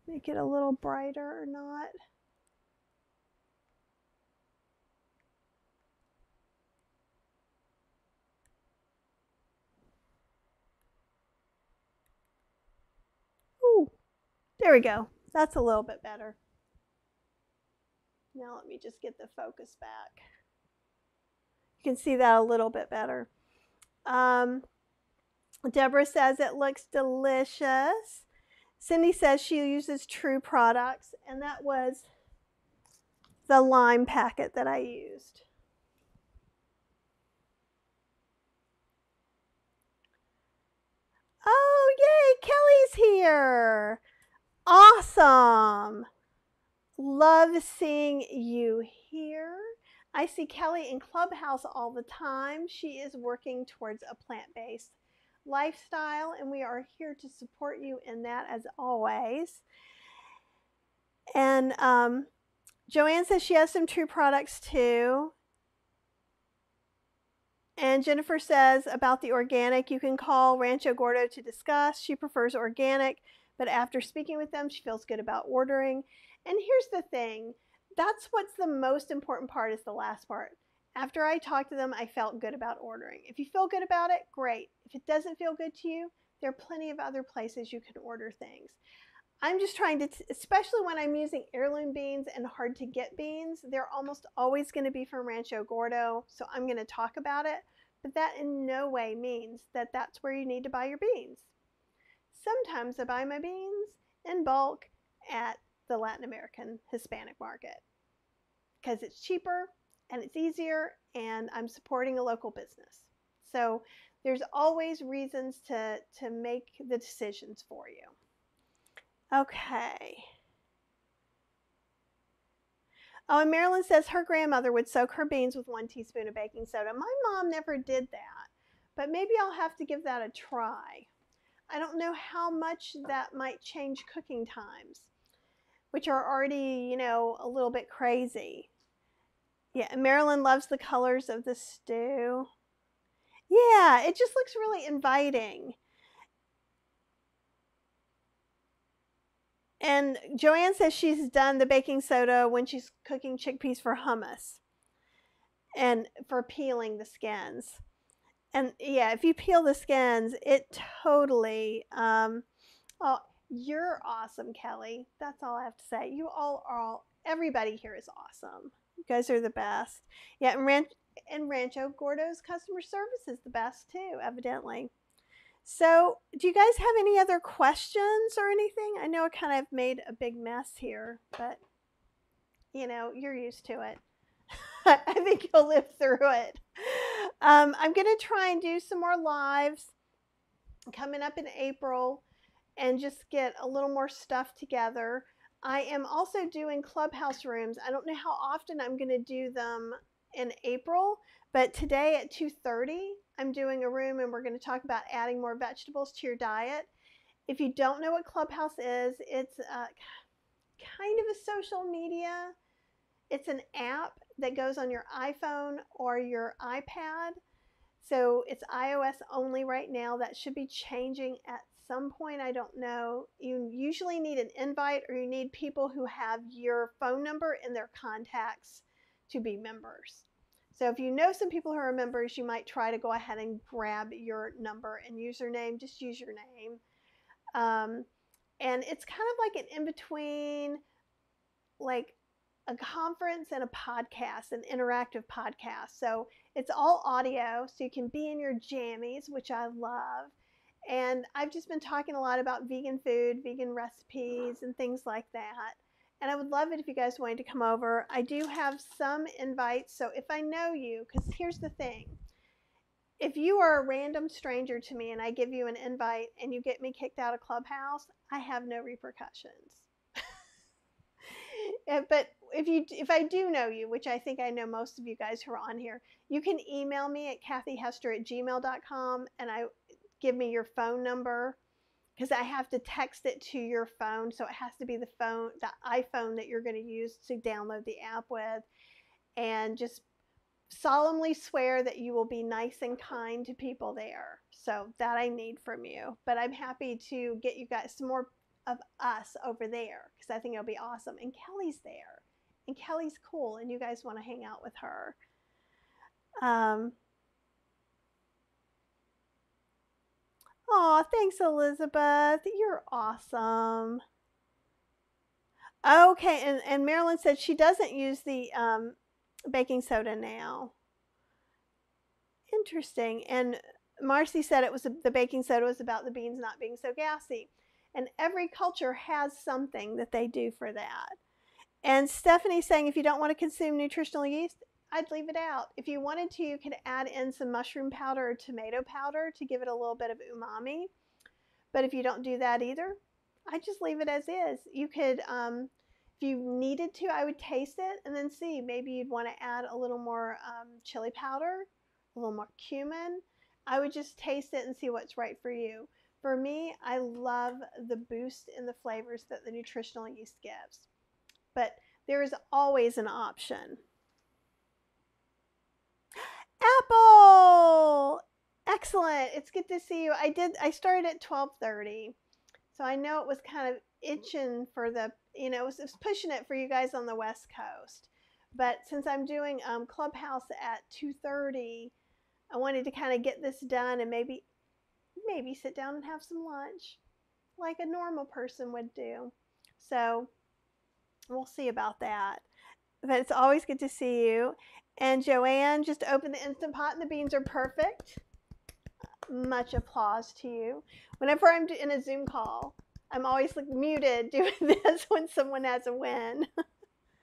make it a little brighter or not. Ooh, there we go. That's a little bit better. Now let me just get the focus back. You can see that a little bit better. Um, Deborah says it looks delicious. Cindy says she uses True products, and that was the lime packet that I used. Oh, yay, Kelly's here. Awesome. Love seeing you here. I see Kelly in Clubhouse all the time. She is working towards a plant-based lifestyle, and we are here to support you in that as always. And um, Joanne says she has some true products too. And Jennifer says about the organic, you can call Rancho Gordo to discuss. She prefers organic, but after speaking with them, she feels good about ordering. And here's the thing that's what's the most important part is the last part. After I talked to them, I felt good about ordering. If you feel good about it, great. If it doesn't feel good to you, there are plenty of other places you can order things. I'm just trying to, especially when I'm using heirloom beans and hard to get beans, they're almost always going to be from Rancho Gordo, so I'm going to talk about it. But that in no way means that that's where you need to buy your beans. Sometimes I buy my beans in bulk at the Latin American Hispanic market because it's cheaper and it's easier and I'm supporting a local business. So there's always reasons to, to make the decisions for you. Okay. Oh, and Marilyn says her grandmother would soak her beans with one teaspoon of baking soda. My mom never did that, but maybe I'll have to give that a try. I don't know how much that might change cooking times, which are already, you know, a little bit crazy. Yeah, Marilyn loves the colors of the stew. Yeah, it just looks really inviting. And Joanne says she's done the baking soda when she's cooking chickpeas for hummus and for peeling the skins. And yeah, if you peel the skins, it totally, um, oh, you're awesome, Kelly. That's all I have to say. You all are, all, everybody here is awesome. You guys are the best. Yeah, and, and Rancho Gordo's customer service is the best too, evidently. So, do you guys have any other questions or anything? I know I kind of made a big mess here, but you know, you're used to it. I think you'll live through it. Um, I'm going to try and do some more lives coming up in April and just get a little more stuff together. I am also doing clubhouse rooms. I don't know how often I'm going to do them in April, but today at 2:30 I'm doing a room and we're going to talk about adding more vegetables to your diet. If you don't know what Clubhouse is, it's uh, kind of a social media. It's an app that goes on your iPhone or your iPad. So it's iOS only right now. That should be changing at some point. I don't know. You usually need an invite or you need people who have your phone number in their contacts to be members. So if you know some people who are members, you might try to go ahead and grab your number and username. Just use your name. Um, and it's kind of like an in between, like a conference and a podcast, an interactive podcast. So it's all audio, so you can be in your jammies, which I love. And I've just been talking a lot about vegan food, vegan recipes, and things like that. And I would love it if you guys wanted to come over. I do have some invites. So if I know you, because here's the thing if you are a random stranger to me and I give you an invite and you get me kicked out of Clubhouse, I have no repercussions. but if you if I do know you, which I think I know most of you guys who are on here, you can email me at kathyhester at gmail.com and I give me your phone number because I have to text it to your phone. So it has to be the phone, the iPhone that you're going to use to download the app with. And just solemnly swear that you will be nice and kind to people there. So that I need from you. But I'm happy to get you guys some more of us over there because I think it'll be awesome. And Kelly's there. And Kelly's cool and you guys want to hang out with her. Um, Oh, thanks, Elizabeth. You're awesome. Okay, and, and Marilyn said she doesn't use the um, baking soda now. Interesting. And Marcy said it was a, the baking soda was about the beans not being so gassy. And every culture has something that they do for that. And Stephanie's saying if you don't want to consume nutritional yeast, I'd leave it out. If you wanted to, you could add in some mushroom powder or tomato powder to give it a little bit of umami. But if you don't do that either, I just leave it as is. You could, um, if you needed to, I would taste it and then see. Maybe you'd want to add a little more um, chili powder, a little more cumin. I would just taste it and see what's right for you. For me, I love the boost in the flavors that the nutritional yeast gives. But there is always an option. Apple! Excellent. It's good to see you. I did I started at 12:30. So I know it was kind of itching for the, you know, it was, it was pushing it for you guys on the West Coast. But since I'm doing um, Clubhouse at 2:30, I wanted to kind of get this done and maybe maybe sit down and have some lunch like a normal person would do. So we'll see about that. But it's always good to see you. And Joanne just open the Instant Pot and the beans are perfect. Much applause to you. Whenever I'm in a Zoom call, I'm always like muted doing this when someone has a win.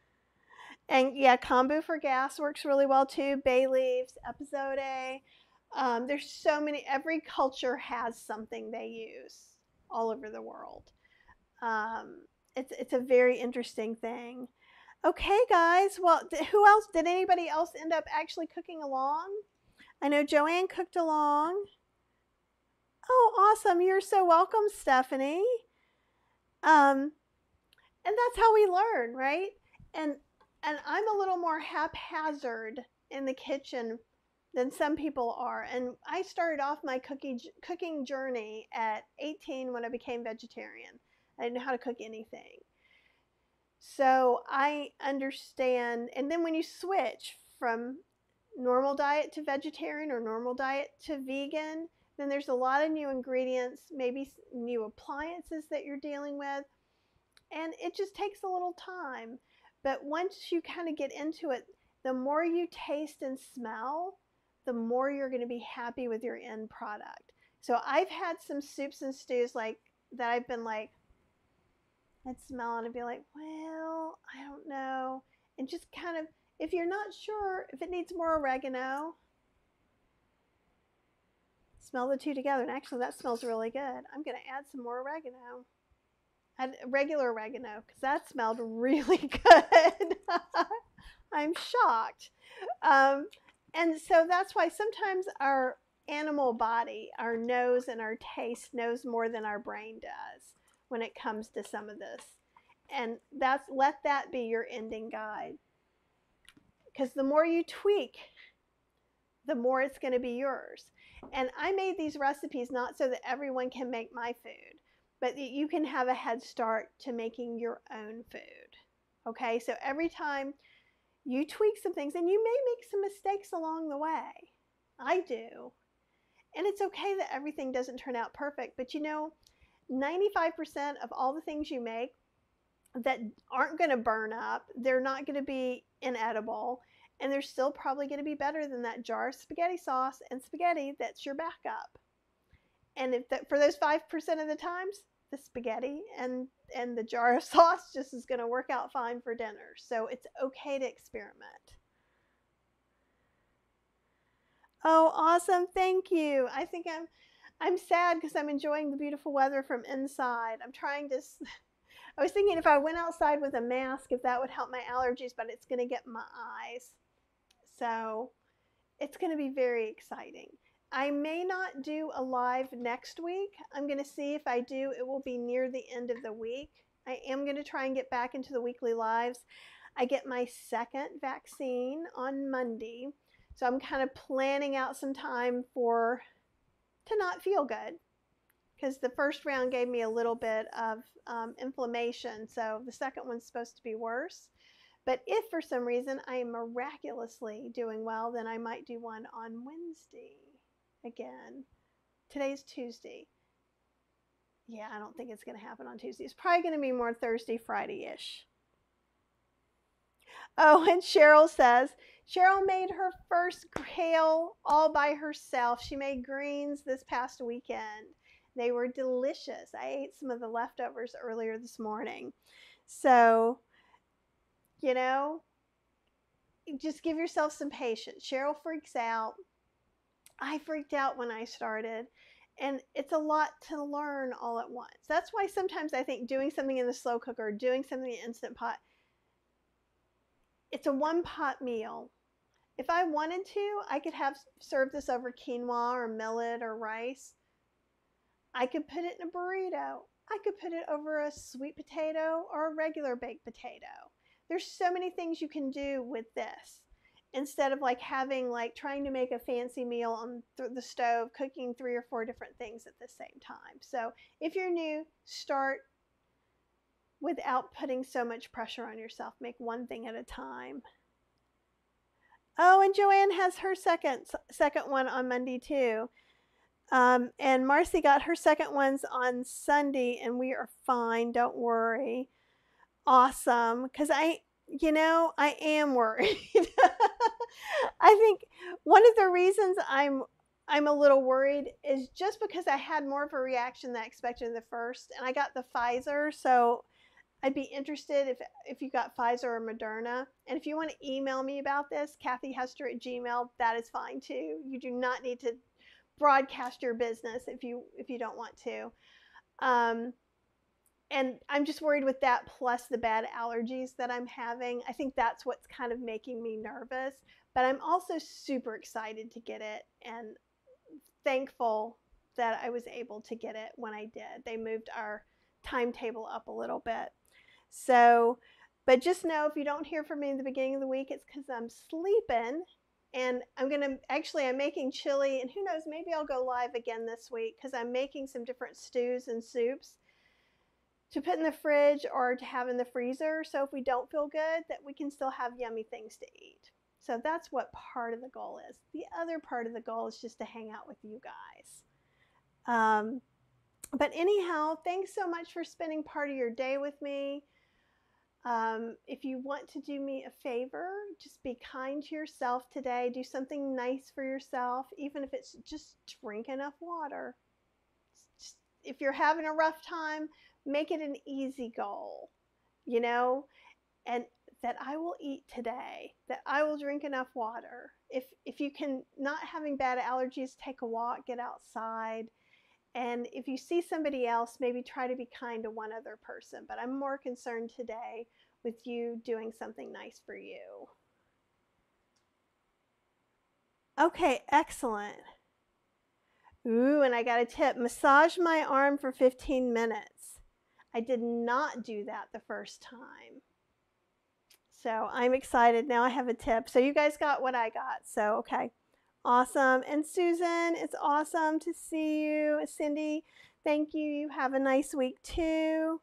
and yeah, kombu for gas works really well too. Bay leaves, epazote Um, there's so many, every culture has something they use all over the world. Um, it's, it's a very interesting thing. Okay, guys. Well, who else? Did anybody else end up actually cooking along? I know Joanne cooked along. Oh, awesome. You're so welcome, Stephanie. Um, and that's how we learn, right? And and I'm a little more haphazard in the kitchen than some people are. And I started off my cookie cooking journey at 18 when I became vegetarian. I didn't know how to cook anything. So I understand. And then when you switch from normal diet to vegetarian or normal diet to vegan, then there's a lot of new ingredients, maybe new appliances that you're dealing with. And it just takes a little time. But once you kind of get into it, the more you taste and smell, the more you're going to be happy with your end product. So I've had some soups and stews like that I've been like, I'd smell it and be like, well, I don't know. And just kind of, if you're not sure if it needs more oregano, smell the two together. And actually, that smells really good. I'm going to add some more oregano. Add regular oregano because that smelled really good. I'm shocked. Um, and so that's why sometimes our animal body, our nose and our taste knows more than our brain does when it comes to some of this. And that's let that be your ending guide. Because the more you tweak, the more it's going to be yours. And I made these recipes not so that everyone can make my food, but that you can have a head start to making your own food. Okay, so every time you tweak some things, and you may make some mistakes along the way. I do. And it's okay that everything doesn't turn out perfect, but you know, 95% of all the things you make that aren't going to burn up, they're not going to be inedible, and they're still probably going to be better than that jar of spaghetti sauce and spaghetti that's your backup. And if that, for those 5% of the times, the spaghetti and and the jar of sauce just is going to work out fine for dinner. So it's okay to experiment. Oh, awesome. Thank you. I think I'm I'm sad because I'm enjoying the beautiful weather from inside. I'm trying to I was thinking if I went outside with a mask if that would help my allergies, but it's going to get my eyes. So, it's going to be very exciting. I may not do a live next week. I'm going to see if I do. It will be near the end of the week. I am going to try and get back into the weekly lives. I get my second vaccine on Monday. So I'm kind of planning out some time for to not feel good because the first round gave me a little bit of um, inflammation. So the second one's supposed to be worse. But if for some reason I am miraculously doing well, then I might do one on Wednesday again. Today's Tuesday. Yeah, I don't think it's going to happen on Tuesday. It's probably going to be more Thursday, Friday ish. Oh, and Cheryl says Cheryl made her first kale all by herself. She made greens this past weekend. They were delicious. I ate some of the leftovers earlier this morning. So, you know, just give yourself some patience. Cheryl freaks out. I freaked out when I started, and it's a lot to learn all at once. That's why sometimes I think doing something in the slow cooker, doing something in the instant pot, it's a one pot meal. If I wanted to, I could have served this over quinoa or millet or rice. I could put it in a burrito. I could put it over a sweet potato or a regular baked potato. There's so many things you can do with this instead of like having like trying to make a fancy meal on th- the stove cooking three or four different things at the same time so if you're new start without putting so much pressure on yourself make one thing at a time oh and joanne has her second second one on monday too um, and marcy got her second ones on sunday and we are fine don't worry awesome because i you know, I am worried. I think one of the reasons I'm I'm a little worried is just because I had more of a reaction than I expected in the first, and I got the Pfizer, so I'd be interested if if you got Pfizer or Moderna. And if you want to email me about this, Kathy Hester at Gmail, that is fine too. You do not need to broadcast your business if you if you don't want to. Um, and I'm just worried with that plus the bad allergies that I'm having. I think that's what's kind of making me nervous. But I'm also super excited to get it and thankful that I was able to get it when I did. They moved our timetable up a little bit. So, but just know if you don't hear from me in the beginning of the week, it's because I'm sleeping. And I'm going to actually, I'm making chili, and who knows, maybe I'll go live again this week because I'm making some different stews and soups to put in the fridge or to have in the freezer. So if we don't feel good, that we can still have yummy things to eat. So that's what part of the goal is. The other part of the goal is just to hang out with you guys. Um, but anyhow, thanks so much for spending part of your day with me. Um, if you want to do me a favor, just be kind to yourself today. Do something nice for yourself, even if it's just drink enough water. Just, if you're having a rough time, make it an easy goal, you know, and that I will eat today, that I will drink enough water. If if you can not having bad allergies, take a walk, get outside. And if you see somebody else, maybe try to be kind to one other person. But I'm more concerned today with you doing something nice for you. Okay, excellent. Ooh, and I got a tip. Massage my arm for 15 minutes. I did not do that the first time. So I'm excited. Now I have a tip. So you guys got what I got. So, okay. Awesome. And Susan, it's awesome to see you. Cindy, thank you. You have a nice week too.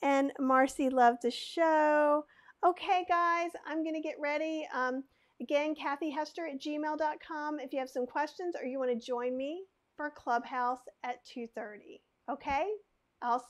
And Marcy loved the show. Okay, guys, I'm going to get ready. Um, again, Kathy Hester at gmail.com if you have some questions or you want to join me for Clubhouse at 2.30. Okay? I'll